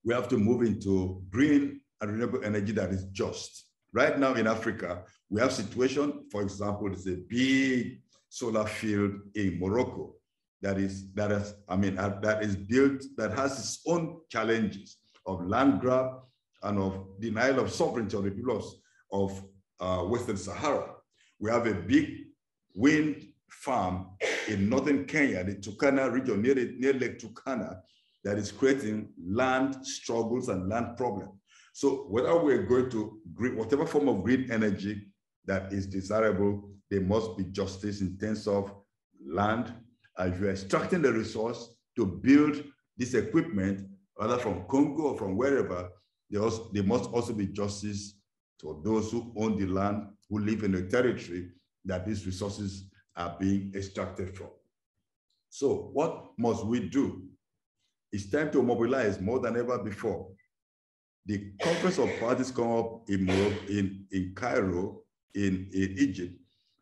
We have to move into green and renewable energy that is just. Right now in Africa, we have situation, for example, there's a big solar field in Morocco that is, that is, I mean, that is built, that has its own challenges of land grab and of denial of sovereignty of the people of, uh, Western Sahara. We have a big wind farm in northern Kenya, the Turkana region near, the, near Lake Turkana, that is creating land struggles and land problems. So whether we're going to green, whatever form of green energy that is desirable, there must be justice in terms of land. If you're extracting the resource to build this equipment, whether from Congo or from wherever, there, also, there must also be justice to those who own the land, who live in the territory that these resources are being extracted from. So what must we do? It's time to mobilize more than ever before. The Conference of Parties come up in, in, in Cairo, in, in Egypt,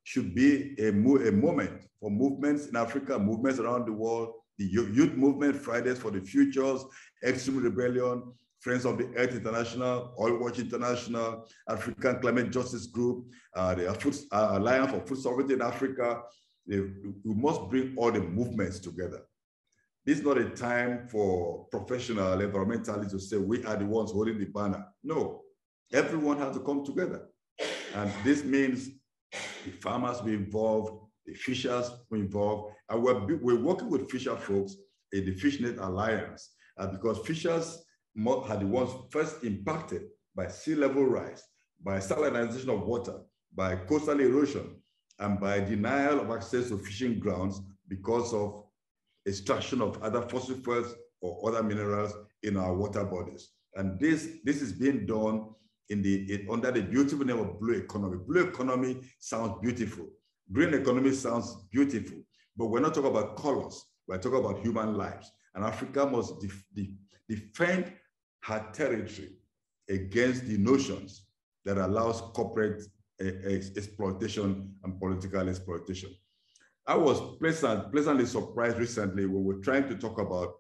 should be a, a moment for movements in Africa, movements around the world, the youth movement, Fridays for the Futures, Extinction Rebellion, Friends of the Earth International, Oil Watch International, African Climate Justice Group, uh, the uh, Alliance for Food Sovereignty in Africa. They, we must bring all the movements together. This is not a time for professional environmentalists to say we are the ones holding the banner. No, everyone has to come together. And this means the farmers be involved, fishers be involved, and we're, we're working with fisher folks in the FishNet Alliance uh, because fishers are the ones first impacted by sea level rise, by salinization of water, by coastal erosion, and by denial of access to fishing grounds because of extraction of other fossil fuels or other minerals in our water bodies. And this, this is being done in the, in, under the beautiful name of blue economy. Blue economy sounds beautiful. Green economy sounds beautiful, but we're not talking about colors. We're talking about human lives. And Africa must def, def, defend her territory against the notions that allows corporate uh, exploitation and political exploitation. I was pleasant, pleasantly surprised recently when we were trying to talk about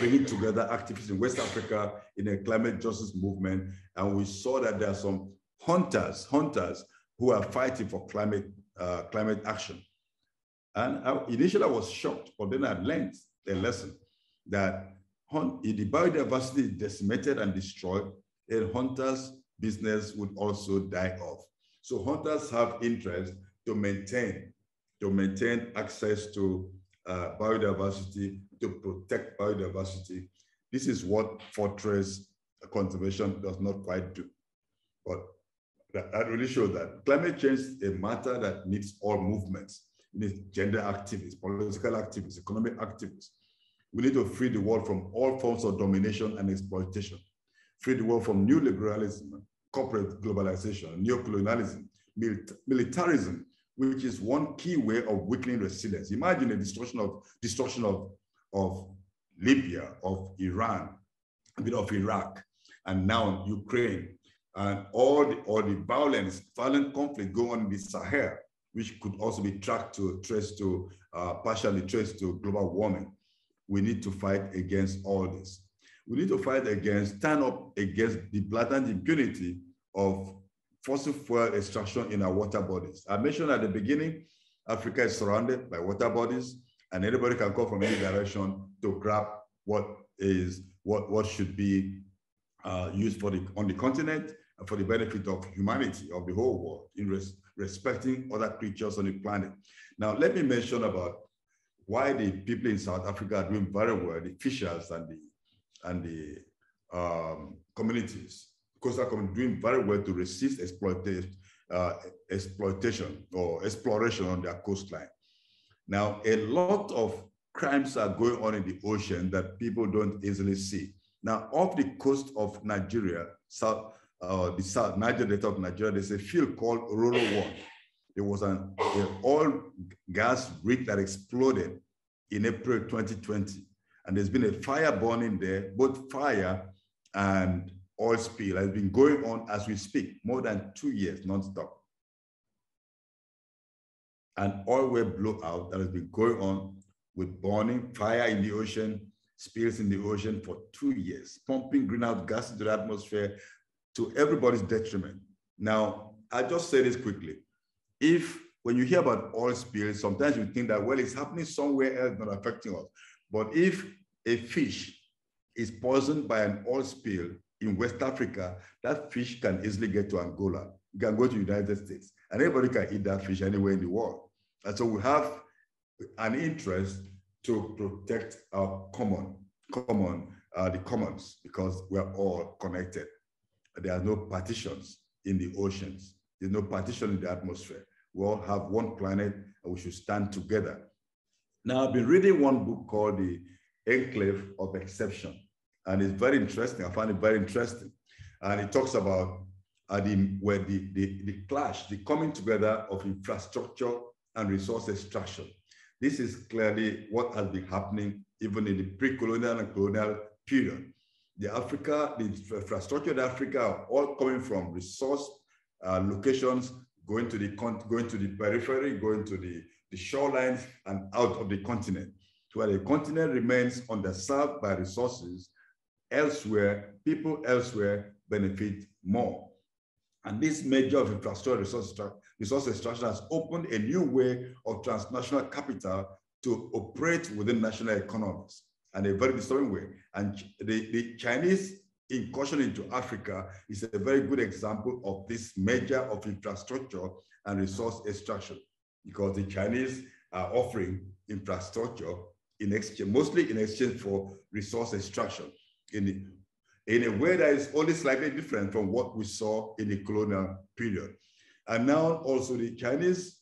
bringing together activists in West Africa in a climate justice movement. And we saw that there are some hunters, hunters who are fighting for climate, uh, climate action. And I, initially I was shocked, but then I learned a lesson that if the biodiversity is decimated and destroyed, a hunter's business would also die off. So hunters have interest to maintain to maintain access to uh, biodiversity, to protect biodiversity. This is what fortress conservation does not quite do. But that, that really shows that climate change is a matter that needs all movements. It needs gender activists, political activists, economic activists. We need to free the world from all forms of domination and exploitation. Free the world from neoliberalism, corporate globalization, neocolonialism, militarism, which is one key way of weakening resilience. Imagine a destruction of destruction of, of Libya, of Iran, a bit of Iraq, and now Ukraine, and all the, all the violence, violent conflict going on in the Sahel, which could also be tracked to, traced to, uh, partially traced to global warming. We need to fight against all this. We need to fight against, stand up against the blatant impunity of fossil fuel extraction in our water bodies. I mentioned at the beginning, Africa is surrounded by water bodies and anybody can come from any direction to grab what is what, what should be uh, used for the on the continent for the benefit of humanity of the whole world in res, respecting other creatures on the planet. Now, let me mention about why the people in South Africa are doing very well, the fishers and the and the um, communities community doing very well to resist exploitation, uh, exploitation or exploration on their coastline. Now, a lot of crimes are going on in the ocean that people don't easily see. Now, off the coast of Nigeria, south, uh, the south Niger Delta of Nigeria, there's a field called Ororo One. There was an, oil gas rig that exploded in April 2020. And there's been a fire burning there, both fire and oil spill has been going on as we speak, more than two years nonstop. An oil well blowout that has been going on with burning, fire in the ocean, spills in the ocean for two years, pumping greenhouse gases into the atmosphere, to everybody's detriment. Now, I just say this quickly. If when you hear about oil spills, sometimes you think that, well, it's happening somewhere else, not affecting us. But if a fish is poisoned by an oil spill in West Africa, that fish can easily get to Angola. You can go to the United States, and anybody can eat that fish anywhere in the world. And so we have an interest to protect our common, common, uh, the commons, because we're all connected. There are no partitions in the oceans. There's no partition in the atmosphere. We all have one planet and we should stand together. Now, I've been reading one book called The Enclave of Exception, and it's very interesting. I find it very interesting. And it talks about uh, the, where the, the, the clash, the coming together of infrastructure and resource extraction. This is clearly what has been happening even in the pre-colonial and colonial period. The Africa, the infrastructure in Africa are all coming from resource uh, locations, going to the going to the periphery, going to the, the shorelines and out of the continent. Where the continent remains underserved by resources, elsewhere, people elsewhere benefit more. And this major of infrastructure resource, resource extraction has opened a new way of transnational capital to operate within national economies and a very disturbing way. And the, the Chinese incursion into Africa is a very good example of this measure of infrastructure and resource extraction because the Chinese are offering infrastructure in exchange, mostly in exchange for resource extraction in, in a way that is only slightly different from what we saw in the colonial period. And now also the Chinese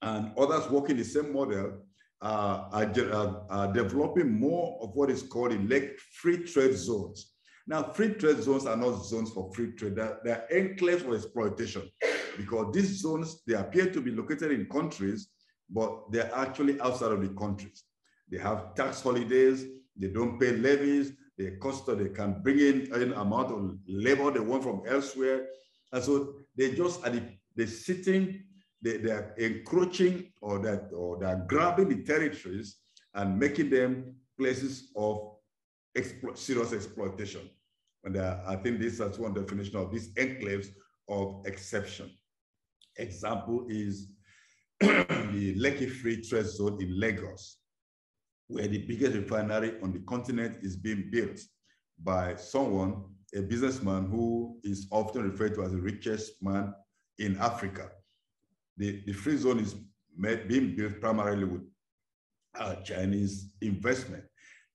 and others working the same model uh, are, are, developing more of what is called the free trade zones. Now, free trade zones are not zones for free trade, they're, they're enclaves for exploitation because these zones, they appear to be located in countries, but they're actually outside of the countries. They have tax holidays, they don't pay levies, they cost they can bring in an amount of labor they want from elsewhere. And so they just are the, they're sitting, they, they are encroaching or that or they're grabbing the territories and making them places of explo serious exploitation. And uh, I think this is one definition of these enclaves of exception. Example is the Lekki Free Trade Zone in Lagos, where the biggest refinery on the continent is being built by someone, a businessman who is often referred to as the richest man in Africa. The, the free zone is made, being built primarily with uh, Chinese investment.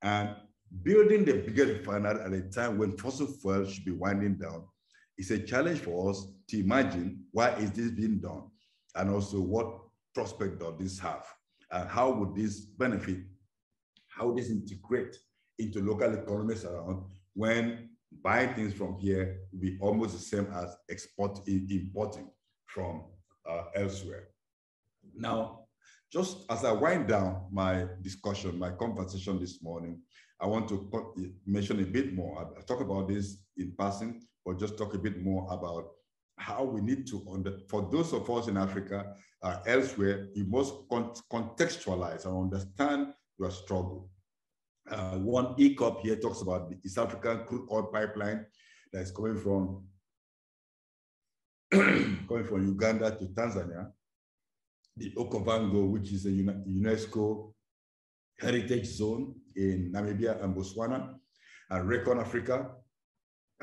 And building the biggest refinery at a time when fossil fuels should be winding down is a challenge for us to imagine why is this being done and also what prospect does this have and how would this benefit, how would this integrate into local economies around when buying things from here will be almost the same as export importing from uh, elsewhere. Now, just as I wind down my discussion, my conversation this morning, I want to mention a bit more. I talk about this in passing, but just talk a bit more about how we need to, under, for those of us in Africa, uh, elsewhere, you must con contextualize and understand your struggle. Uh, one EACOP here talks about the East African crude oil pipeline that is coming from coming from Uganda to Tanzania. The Okavango, which is a UNESCO heritage zone in Namibia and Botswana, and Recon Africa,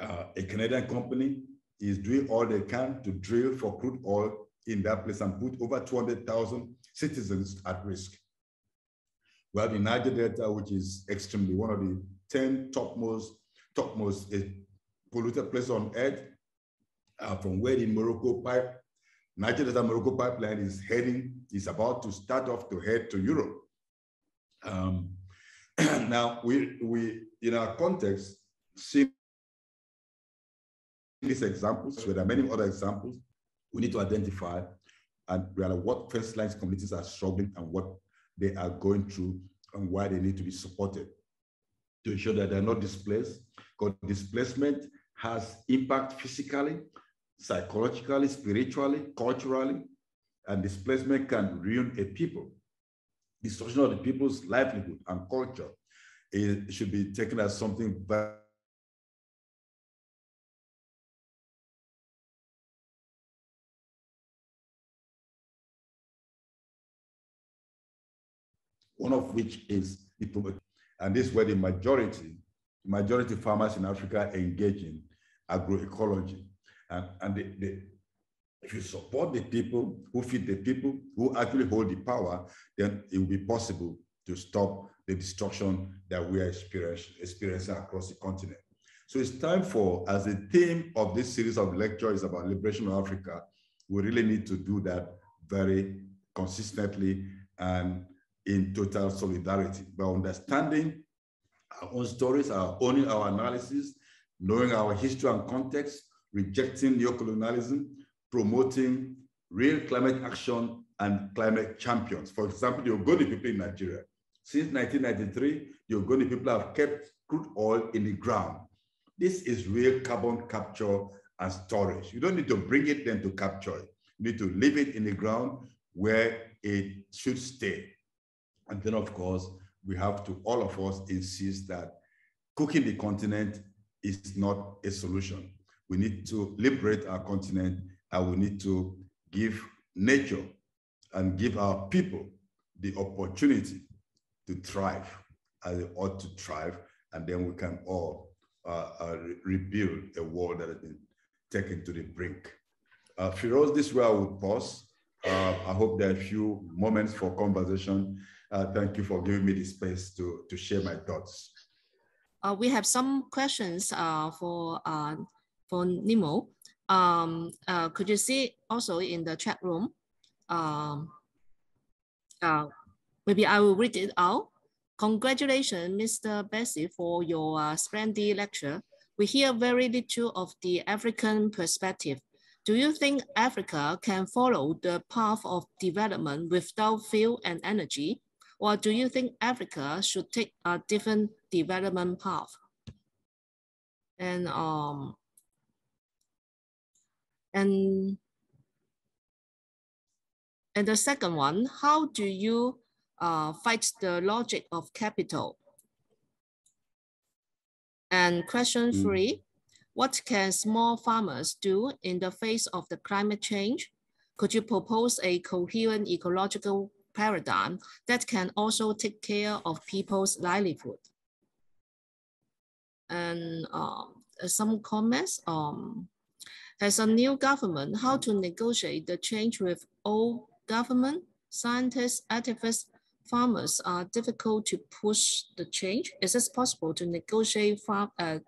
uh, a Canadian company, is doing all they can to drill for crude oil in that place and put over 200,000 citizens at risk. We have the Niger Delta, which is extremely one of the 10 topmost, topmost uh, polluted places on earth, uh, from where the Morocco pipe, Niger Delta Morocco pipeline is heading, is about to start off to head to Europe. Um, now, we, we, in our context, see these examples, there are many other examples, we need to identify and realize what first lines communities are struggling and what they are going through and why they need to be supported to ensure that they're not displaced. Because displacement has impact physically, psychologically, spiritually, culturally, and displacement can ruin a people. Destruction of the people's livelihood and culture it should be taken as something bad. One of which is the. And this is where the majority, majority farmers in Africa engage in agroecology and, and the, the, if you support the people who feed the people who actually hold the power, then it will be possible to stop the destruction that we are experiencing across the continent. So it's time for, as the theme of this series of lectures is about liberation of Africa, we really need to do that very consistently and in total solidarity by understanding our own stories, our owning our analysis, knowing our history and context, rejecting neocolonialism, promoting real climate action and climate champions. For example, the Ogoni people in Nigeria. Since 1993, the Ogoni people have kept crude oil in the ground. This is real carbon capture and storage. You don't need to bring it then to capture it. You need to leave it in the ground where it should stay. And then, of course, we have to, all of us, insist that cooking the continent is not a solution. We need to liberate our continent and we need to give nature and give our people the opportunity to thrive as they ought to thrive. And then we can all uh, uh, rebuild a world that has been taken to the brink. Uh, Firoze, this is where I would pause. Uh, I hope there are a few moments for conversation. Uh, thank you for giving me the space to, to share my thoughts. Uh, we have some questions uh, for, for Nnimmo. Um, uh, could you see also in the chat room? Um, uh, maybe I will read it out. Congratulations, Mr. Bassey, for your uh, splendid lecture. We hear very little of the African perspective. Do you think Africa can follow the path of development without fuel and energy? Or do you think Africa should take a different development path? And um, and and the second one, how do you uh, fight the logic of capital? And question mm. three, what can small farmers do in the face of the climate change? Could you propose a coherent ecological paradigm that can also take care of people's livelihood. And um, some comments, um, as a new government, how to negotiate the change with old government, scientists, activists, farmers are difficult to push the change. Is it possible to negotiate farm, uh,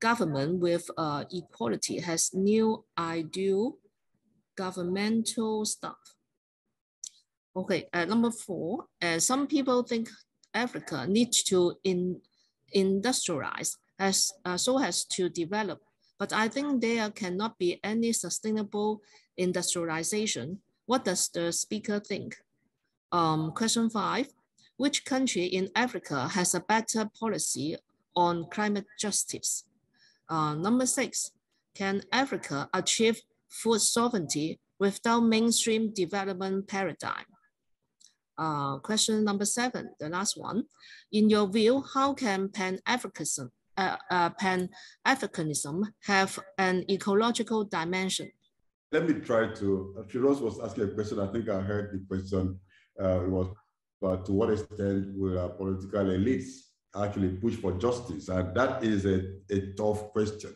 government with uh, equality has new ideal governmental stuff? Okay, uh, number four, uh, some people think Africa needs to in, industrialize as uh, so as to develop, but I think there cannot be any sustainable industrialization. What does the speaker think? Um, question five, which country in Africa has a better policy on climate justice? Uh, number six, can Africa achieve food sovereignty without mainstream development paradigm? Uh, question number seven, the last one. In your view, how can Pan-Africanism uh, uh, Pan-Africanism have an ecological dimension? Let me try to, Firoze was asking a question, I think I heard the question, uh, it was, but to what extent will our political elites actually push for justice? And that is a, a tough question.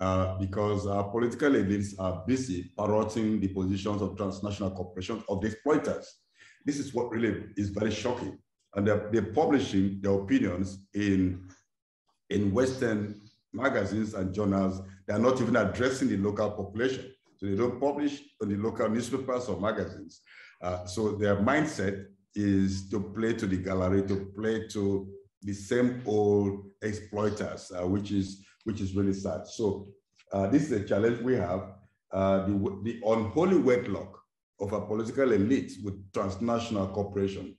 Uh, because our political elites are busy parroting the positions of transnational corporations of the exploiters. This is what really is very shocking. And they're, they're publishing their opinions in, in Western magazines and journals. They're not even addressing the local population. So they don't publish on the local newspapers or magazines. Uh, so their mindset is to play to the gallery, to play to the same old exploiters, uh, which is which is really sad. So uh, this is a challenge we have. Uh, the, the unholy wedlock of a political elite with transnational cooperation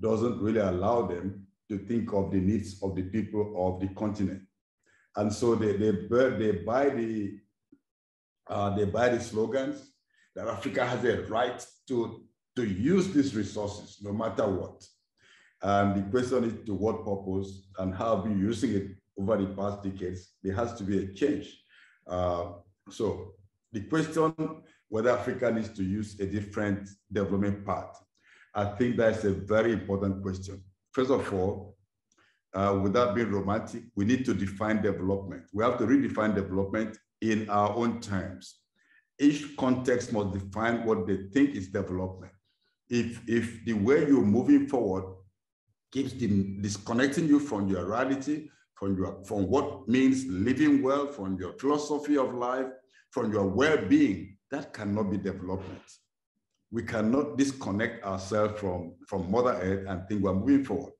doesn't really allow them to think of the needs of the people of the continent. And so they, they, they buy the uh, they buy the slogans that Africa has a right to, to use these resources no matter what. And the question is to what purpose and how are we using it over the past decades? There has to be a change. Uh, so the question whether Africa needs to use a different development path. I think that's a very important question. First of all, uh, without being romantic, we need to define development. We have to redefine development in our own terms. Each context must define what they think is development. If, if the way you're moving forward keeps disconnecting you from your reality, from, your, from what means living well, from your philosophy of life, from your well-being, that cannot be development. We cannot disconnect ourselves from, from Mother Earth and think we're moving forward.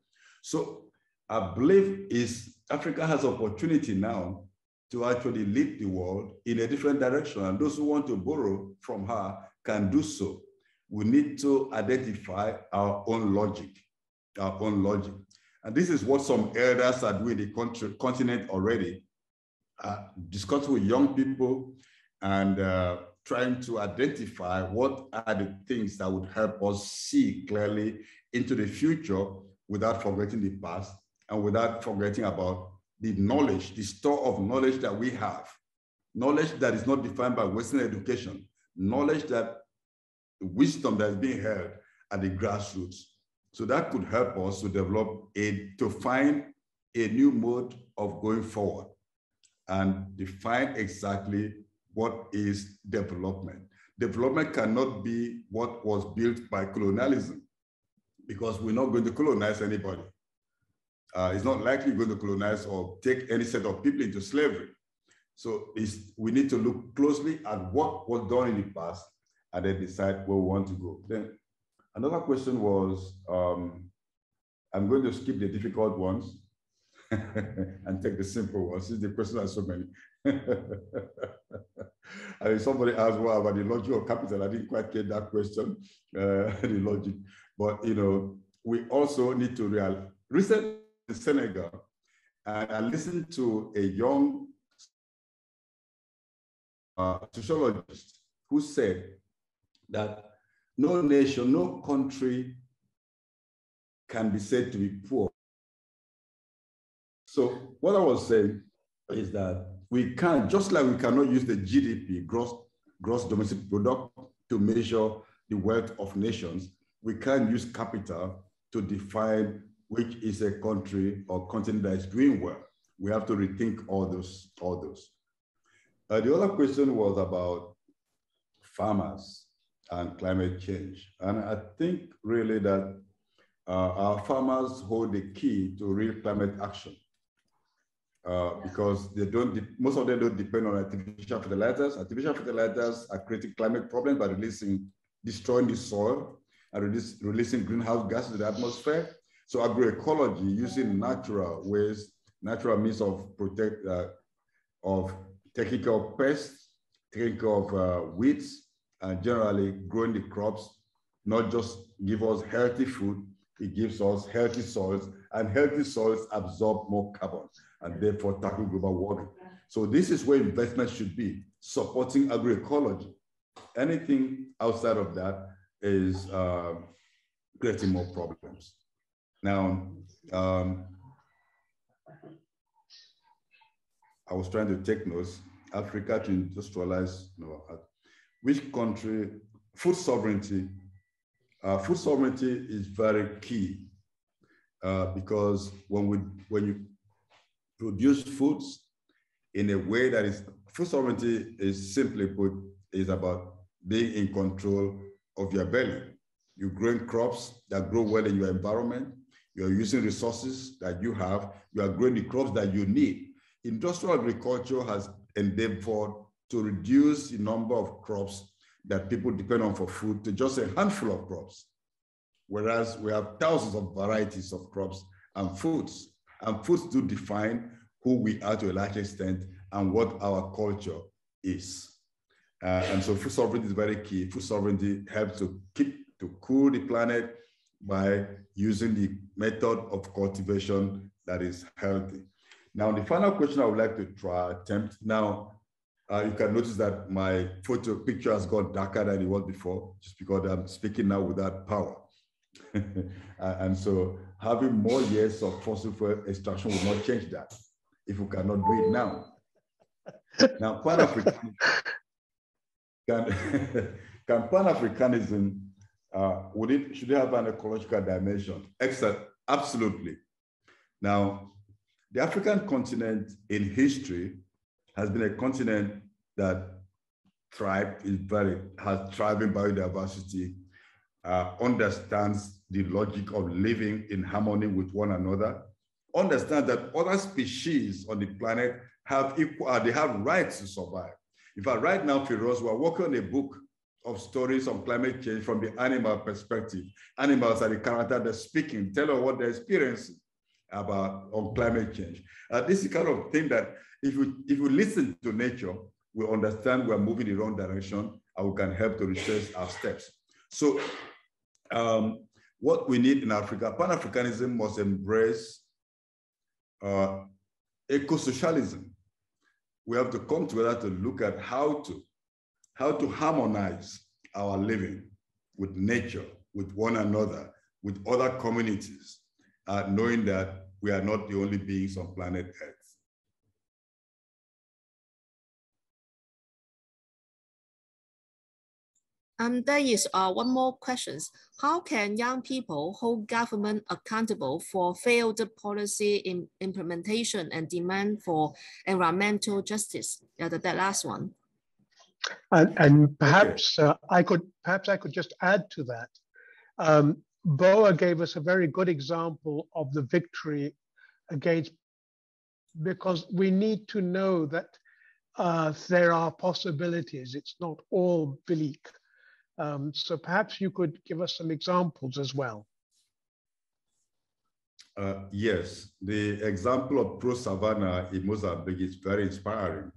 So I believe is Africa has opportunity now to actually lead the world in a different direction. And those who want to borrow from her can do so. We need to identify our own logic, our own logic. And this is what some elders are doing in the continent already, uh, discussing with young people and uh, trying to identify what are the things that would help us see clearly into the future without forgetting the past and without forgetting about the knowledge, the store of knowledge that we have. Knowledge that is not defined by Western education, knowledge that wisdom that is being held at the grassroots. So that could help us to develop a, to find a new mode of going forward and define exactly what is development. Development cannot be what was built by colonialism because we're not going to colonize anybody uh, is not likely going to colonize or take any set of people into slavery. So we need to look closely at what was done in the past and then decide where we want to go. Then another question was, um, I'm going to skip the difficult ones and take the simple ones since the questions are so many. I mean, somebody asked what about the logic of capital. I didn't quite get that question, uh, the logic. But, you know, we also need to realize, recent Senegal, and I listened to a young uh, sociologist who said that no nation, no country can be said to be poor. So what I was saying is that we can, just like we cannot use the GDP, gross, gross domestic product, to measure the wealth of nations, we can use capital to define which is a country or continent that is doing well. We have to rethink all those. All those. Uh, the other question was about farmers and climate change. And I think really that uh, our farmers hold the key to real climate action. Uh, because they don't, most of them don't depend on artificial fertilizers. Artificial fertilizers are creating climate problems by releasing, destroying the soil and release, releasing greenhouse gases to the atmosphere. So agroecology using natural ways, natural means of protect, uh, of taking care of pests, taking care of uh, weeds, and generally growing the crops, not just give us healthy food, it gives us healthy soils, and healthy soils absorb more carbon, and therefore tackle global warming. So this is where investment should be, supporting agroecology. Anything outside of that is uh, creating more problems. Now, um, I was trying to take notes. Africa to industrialize, no, uh, which country, food sovereignty, uh, food sovereignty is very key uh, because when we when you produce foods in a way that is food sovereignty is simply put is about being in control of your belly. You're growing crops that grow well in your environment. You're using resources that you have. You are growing the crops that you need. Industrial agriculture has endeavored to reduce the number of crops that people depend on for food to just a handful of crops. Whereas we have thousands of varieties of crops and foods. And foods do define who we are to a large extent and what our culture is. Uh, and so food sovereignty is very key. Food sovereignty helps to keep to cool the planet, by using the method of cultivation that is healthy. Now, the final question I would like to try attempt now, uh, you can notice that my photo picture has got darker than it was before, just because I'm speaking now without power. and so having more years of fossil fuel extraction will not change that if we cannot do it now. now, Pan-Africanism, can, can Pan-Africanism Uh, would it should it have an ecological dimension? Excellent, absolutely. Now, the African continent in history has been a continent that thrived, is very has thriving biodiversity, uh, understands the logic of living in harmony with one another, understand that other species on the planet have equal, uh, they have rights to survive. In fact, right now, Firoze, we're working on a book of stories on climate change from the animal perspective. Animals are the character that's speaking, tell us what they're experiencing about on climate change. Uh, this is kind of thing that if we if we listen to nature, we understand we're moving in the wrong direction and we can help to retrace our steps. So um, what we need in Africa, Pan-Africanism must embrace uh, eco-socialism. We have to come together to look at how to, how to harmonize our living with nature, with one another, with other communities, uh, knowing that we are not the only beings on planet Earth. Um, there is uh, one more question. How can young people hold government accountable for failed policy in implementation and demand for environmental justice? Yeah, the, that last one. And, and perhaps uh, I could perhaps I could just add to that. Um, Boa gave us a very good example of the victory against, because we need to know that uh, there are possibilities. It's not all bleak. Um, so perhaps you could give us some examples as well. Uh, yes, the example of Pro Savana in Mozambique is very inspiring.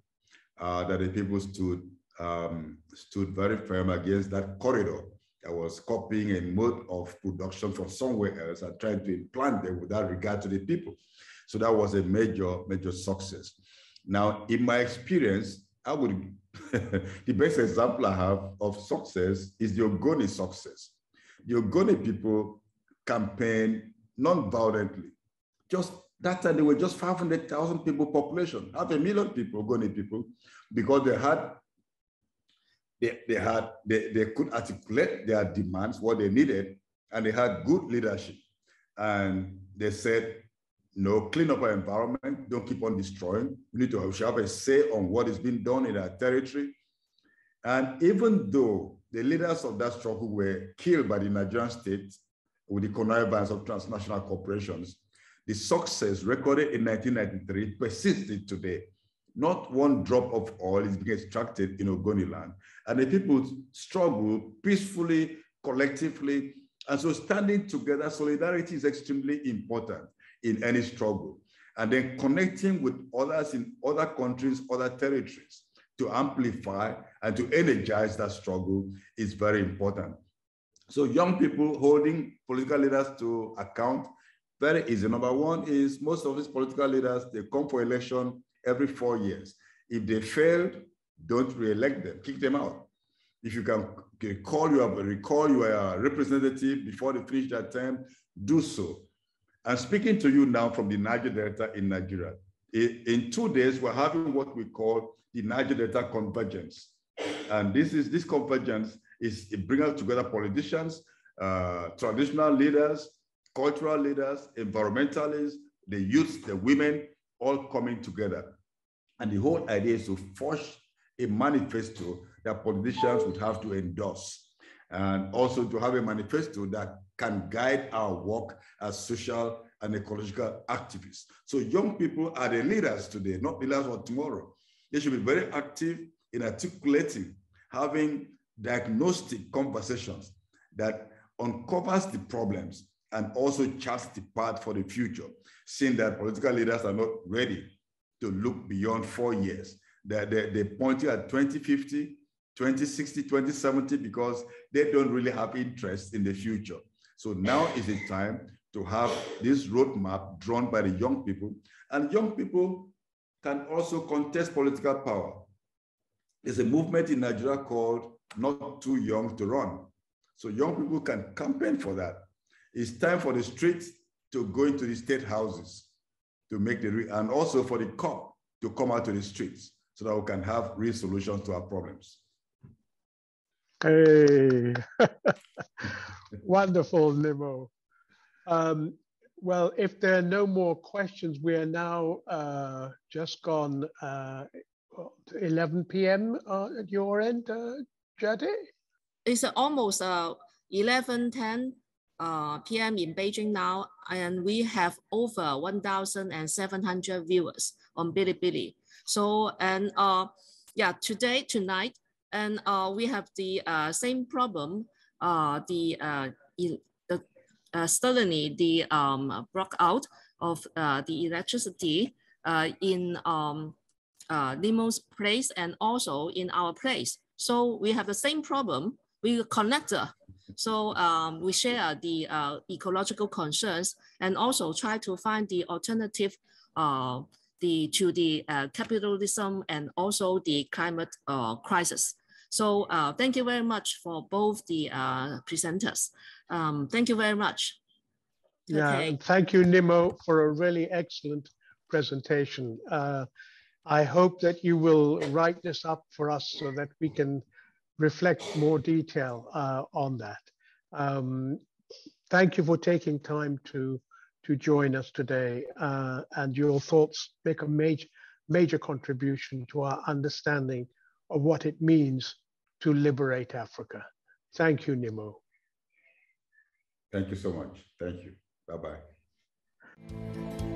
Uh, that the people stood um, stood very firm against that corridor that was copying a mode of production from somewhere else and trying to implant them without regard to the people. So that was a major, major success. Now, in my experience, I would the best example I have of success is the Ogoni success. The Ogoni people campaign non-violently. Just that time, they were just 500,000 people population, half a million people, Ogoni people, because they had, they, they had, they, they could articulate their demands, what they needed, and they had good leadership. And they said, no, clean up our environment, don't keep on destroying. We need to have a say on what is being done in our territory. And even though the leaders of that struggle were killed by the Nigerian state with the connivance of transnational corporations, the success recorded in 1993 persisted today. Not one drop of oil is being extracted in Ogoni land. And the people struggle peacefully, collectively. And so standing together, solidarity is extremely important in any struggle. And then connecting with others in other countries, other territories to amplify and to energize that struggle is very important. So young people holding political leaders to account, very easy. Number one is most of these political leaders, they come for election every four years. If they failed, don't re-elect them, kick them out. If you can call your recall your representative before they finish their term, do so. I'm speaking to you now from the Niger Delta in Nigeria. In two days, we're having what we call the Niger Delta Convergence. And this is this convergence is it bringing together politicians, uh, traditional leaders, cultural leaders, environmentalists, the youth, the women, all coming together. And the whole idea is to forge a manifesto that politicians would have to endorse and also to have a manifesto that can guide our work as social and ecological activists. So young people are the leaders today, not the leaders for tomorrow. They should be very active in articulating, having diagnostic conversations that uncovers the problems and also charts the path for the future, seeing that political leaders are not ready to look beyond four years. They're, they're, they're pointing at 2050, 2060, 2070, because they don't really have interest in the future. So now is the time to have this roadmap drawn by the young people. And young people can also contest political power. There's a movement in Nigeria called Not Too Young to Run. So young people can campaign for that. It's time for the streets to go into the state houses to make the, and also for the COP to come out to the streets so that we can have real solutions to our problems. Hey, wonderful, Nnimmo. Um, well, if there are no more questions, we are now uh, just gone uh, 11 p.m. Uh, at your end, uh, Jade? It's almost uh, 11, 10 uh, p.m. in Beijing now, and we have over 1,700 viewers on Bilibili. So, and uh, yeah, today, tonight, and uh, we have the uh, same problem. Uh, the uh, the suddenly the um, broke out of the electricity in um, Nnimmo's place and also in our place. So we have the same problem. We connect. So um, we share the uh, ecological concerns and also try to find the alternative uh, the, to the uh, capitalism and also the climate crisis. So uh, thank you very much for both the uh, presenters. Um, thank you very much. Yeah, okay. thank you, Nnimmo, for a really excellent presentation. Uh, I hope that you will write this up for us so that we can reflect more detail uh, on that. Um, thank you for taking time to to join us today, uh, and your thoughts make a major major contribution to our understanding of what it means to liberate Africa. Thank you, Nnimmo. Thank you so much. Thank you. Bye bye.